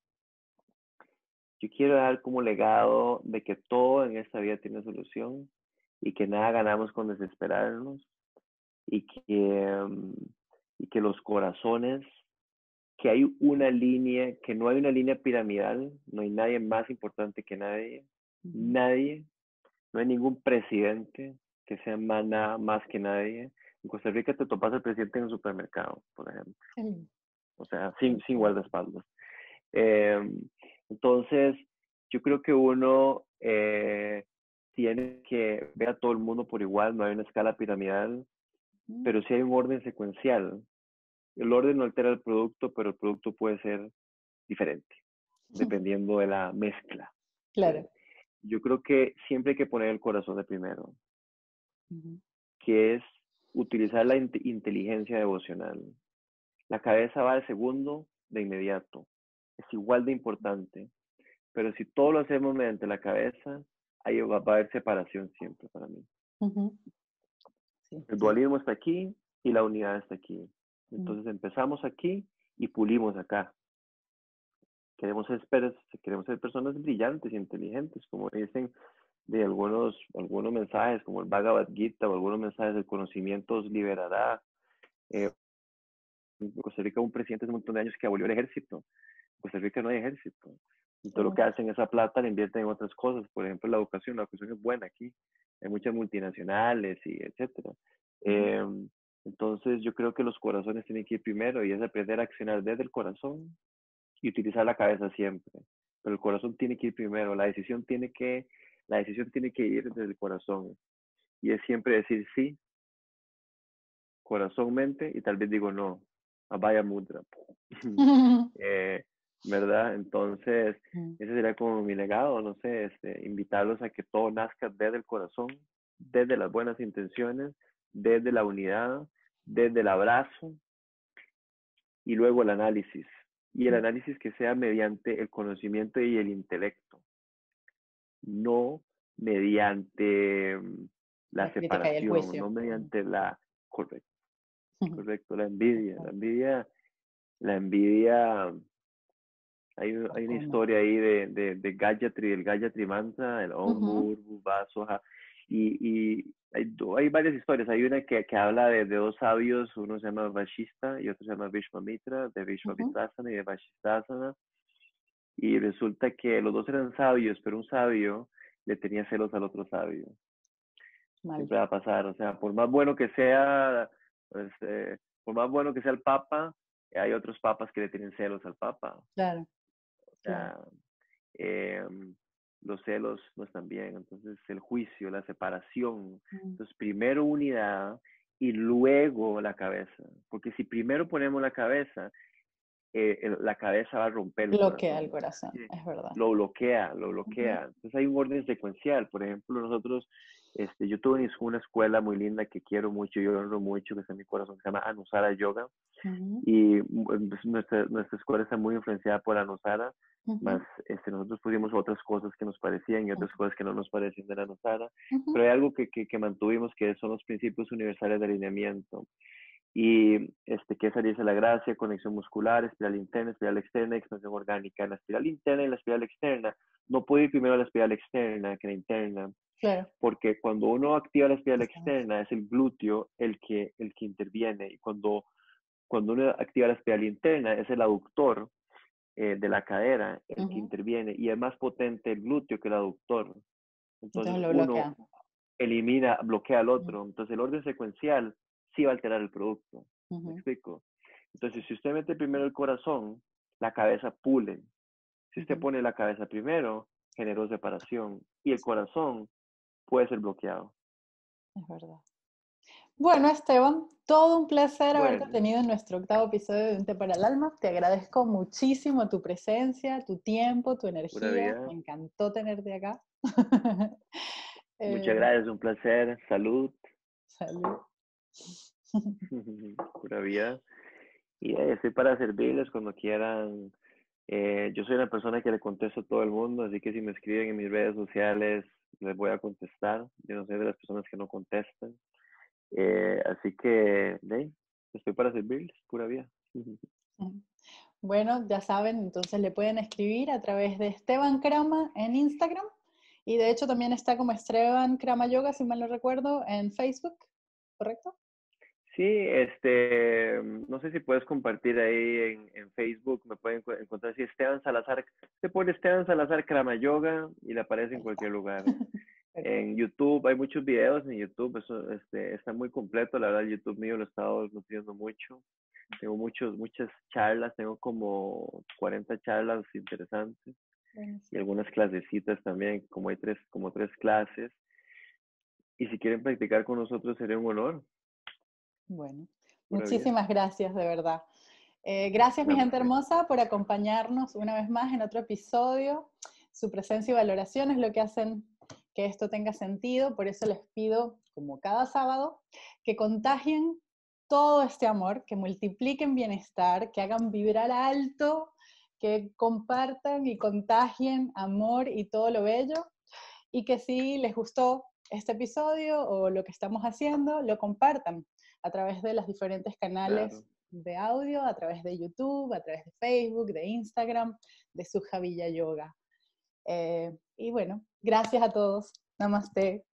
S2: Yo quiero dejar como legado de que todo en esta vida tiene solución y que nada ganamos con desesperarnos y que, mm, y que los corazones, que hay una línea, que no hay una línea piramidal, no hay nadie más importante que nadie, nadie, no hay ningún presidente que sea más, nada más que nadie. En Costa Rica te topas al presidente en el supermercado, por ejemplo. O sea, sin, sin guardaespaldas. Em, entonces, yo creo que uno eh, tiene que ver a todo el mundo por igual, no hay una escala piramidal, pero sí hay un orden secuencial. El orden no altera el producto, pero el producto puede ser diferente, dependiendo de la mezcla.
S1: Claro.
S2: Yo creo que siempre hay que poner el corazón de primero, que es utilizar la inteligencia devocional. La cabeza va de segundo de inmediato. Es igual de importante. Pero si todo lo hacemos mediante la cabeza, ahí va, a haber separación siempre para mí. El dualismo está aquí y la unidad está aquí. Mm. Entonces empezamos aquí y pulimos acá. Queremos ser, queremos ser personas brillantes inteligentes, como dicen de algunos, algunos mensajes, como el Bhagavad Gita o algunos mensajes del conocimiento os liberará. Eh, en Costa Rica un presidente hace un montón de años que abolió el ejército. En Costa Rica no hay ejército. Y todo lo que hacen esa plata la invierten en otras cosas. Por ejemplo, la educación. La educación es buena aquí hay muchas multinacionales y etcétera. Em, entonces yo creo que los corazones tienen que ir primero y es aprender a accionar desde el corazón y utilizar la cabeza siempre. Pero el corazón tiene que ir primero, la decisión tiene que, la decisión tiene que ir desde el corazón. Y es siempre decir sí, corazón, mente, y tal vez digo no, vaya mudra. eh, ¿verdad? Entonces, ese sería como mi legado, no sé, este, invitarlos a que todo nazca desde el corazón, desde las buenas intenciones, desde la unidad, desde el abrazo y luego el análisis. Y el análisis que sea mediante el conocimiento y el intelecto, no mediante mm, la, separación, no mediante la... Correcto, correcto, la envidia. La envidia, la envidia hay, hay una historia ahí de, de, de Gayatri, el Gayatri Mantra, el Om uh y, y hay, hay, varias historias. Hay una que, que habla de, de, dos sabios, uno se llama Vashista y otro se llama Vishwamitra, de Vishwamitrasana y de Vashistasana. Y resulta que los dos eran sabios, pero un sabio le tenía celos al otro sabio. Siempre va a pasar, o sea, por más bueno que sea, pues, eh, por más bueno que sea el Papa, hay otros papas que le tienen celos al Papa.
S1: Claro
S2: sea, em, los celos no están bien, entonces el juicio, la separación. Mm. Entonces, primero unidad y luego la cabeza, porque si primero ponemos la cabeza, eh, la cabeza va a romper.
S1: bloquea el corazón, es verdad.
S2: Lo bloquea, lo bloquea. Entonces hay un orden secuencial. Por ejemplo, nosotros, este, yo tuve una escuela muy linda que quiero mucho, yo honro mucho, que está en mi corazón, que se llama Anusara Yoga. Y pues, nuestra, nuestra escuela está muy influenciada por Anusara, más este, nosotros pusimos otras cosas que nos parecían y otras cosas que no nos parecían de Anusara. Pero hay algo que, que, que mantuvimos que son los principios universales de alineamiento y este, que dice la gracia, conexión muscular, espiral interna, espiral externa, expansión orgánica. La espiral interna y la espiral externa no puede ir primero la espiral externa que la interna. Porque cuando uno activa la espiral externa es el glúteo el que, el que interviene y cuando, cuando uno activa la espiral interna es el aductor eh, de la cadera el que interviene y es más potente el glúteo que el aductor. Entonces, uno elimina, bloquea al otro. Entonces el orden secuencial sí va a alterar el producto. ¿Me explico? Entonces, si usted mete primero el corazón, la cabeza pule. Si usted pone la cabeza primero, generó separación. Y el corazón puede ser bloqueado.
S1: Es verdad. Bueno, Esteban, todo un placer haberte tenido en nuestro octavo episodio de Un té para el alma. Te agradezco muchísimo tu presencia, tu tiempo, tu energía. Me encantó tenerte acá.
S2: Muchas eh, gracias, un placer. Salud.
S1: Salud.
S2: Pura vida. Y estoy para servirles cuando quieran. Eh, yo soy una persona que le contesto a todo el mundo, así que si me escriben en mis redes sociales, les voy a contestar. Yo no soy de las personas que no contestan. Eh, así que, estoy para servirles, pura vida.
S1: Bueno, ya saben, entonces le pueden escribir a través de Esteban Crama en Instagram y de hecho también está como Esteban Crama Yoga, si mal no recuerdo, en Facebook, ¿correcto?
S2: Sí, este, no sé si puedes compartir ahí en, Facebook, me pueden encontrar si Esteban Salazar, se pone Esteban Salazar Crama Yoga y le aparece en cualquier lugar. En YouTube hay muchos videos en YouTube, eso este, está muy completo, la verdad YouTube mío lo he estado nutriendo mucho. Tengo muchos, muchas charlas, tengo como 40 charlas interesantes y algunas clasecitas también, como hay tres, como tres clases. Y si quieren practicar con nosotros sería un honor.
S1: Bueno, muchísimas gracias, de verdad. Eh, gracias, mi gente hermosa, por acompañarnos una vez más en otro episodio. Su presencia y valoración es lo que hacen que esto tenga sentido, por eso les pido, como cada sábado, que contagien todo este amor, que multipliquen bienestar, que hagan vibrar alto, que compartan y contagien amor y todo lo bello, y que si les gustó este episodio o lo que estamos haciendo, lo compartan a través de los diferentes canales de audio, a través de YouTube, a través de Facebook, de Instagram, de su Javilla Yoga. Eh, y bueno, gracias a todos. Namaste.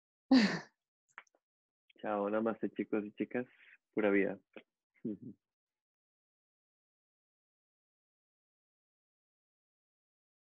S2: Chao, namaste chicos y chicas. Pura vida.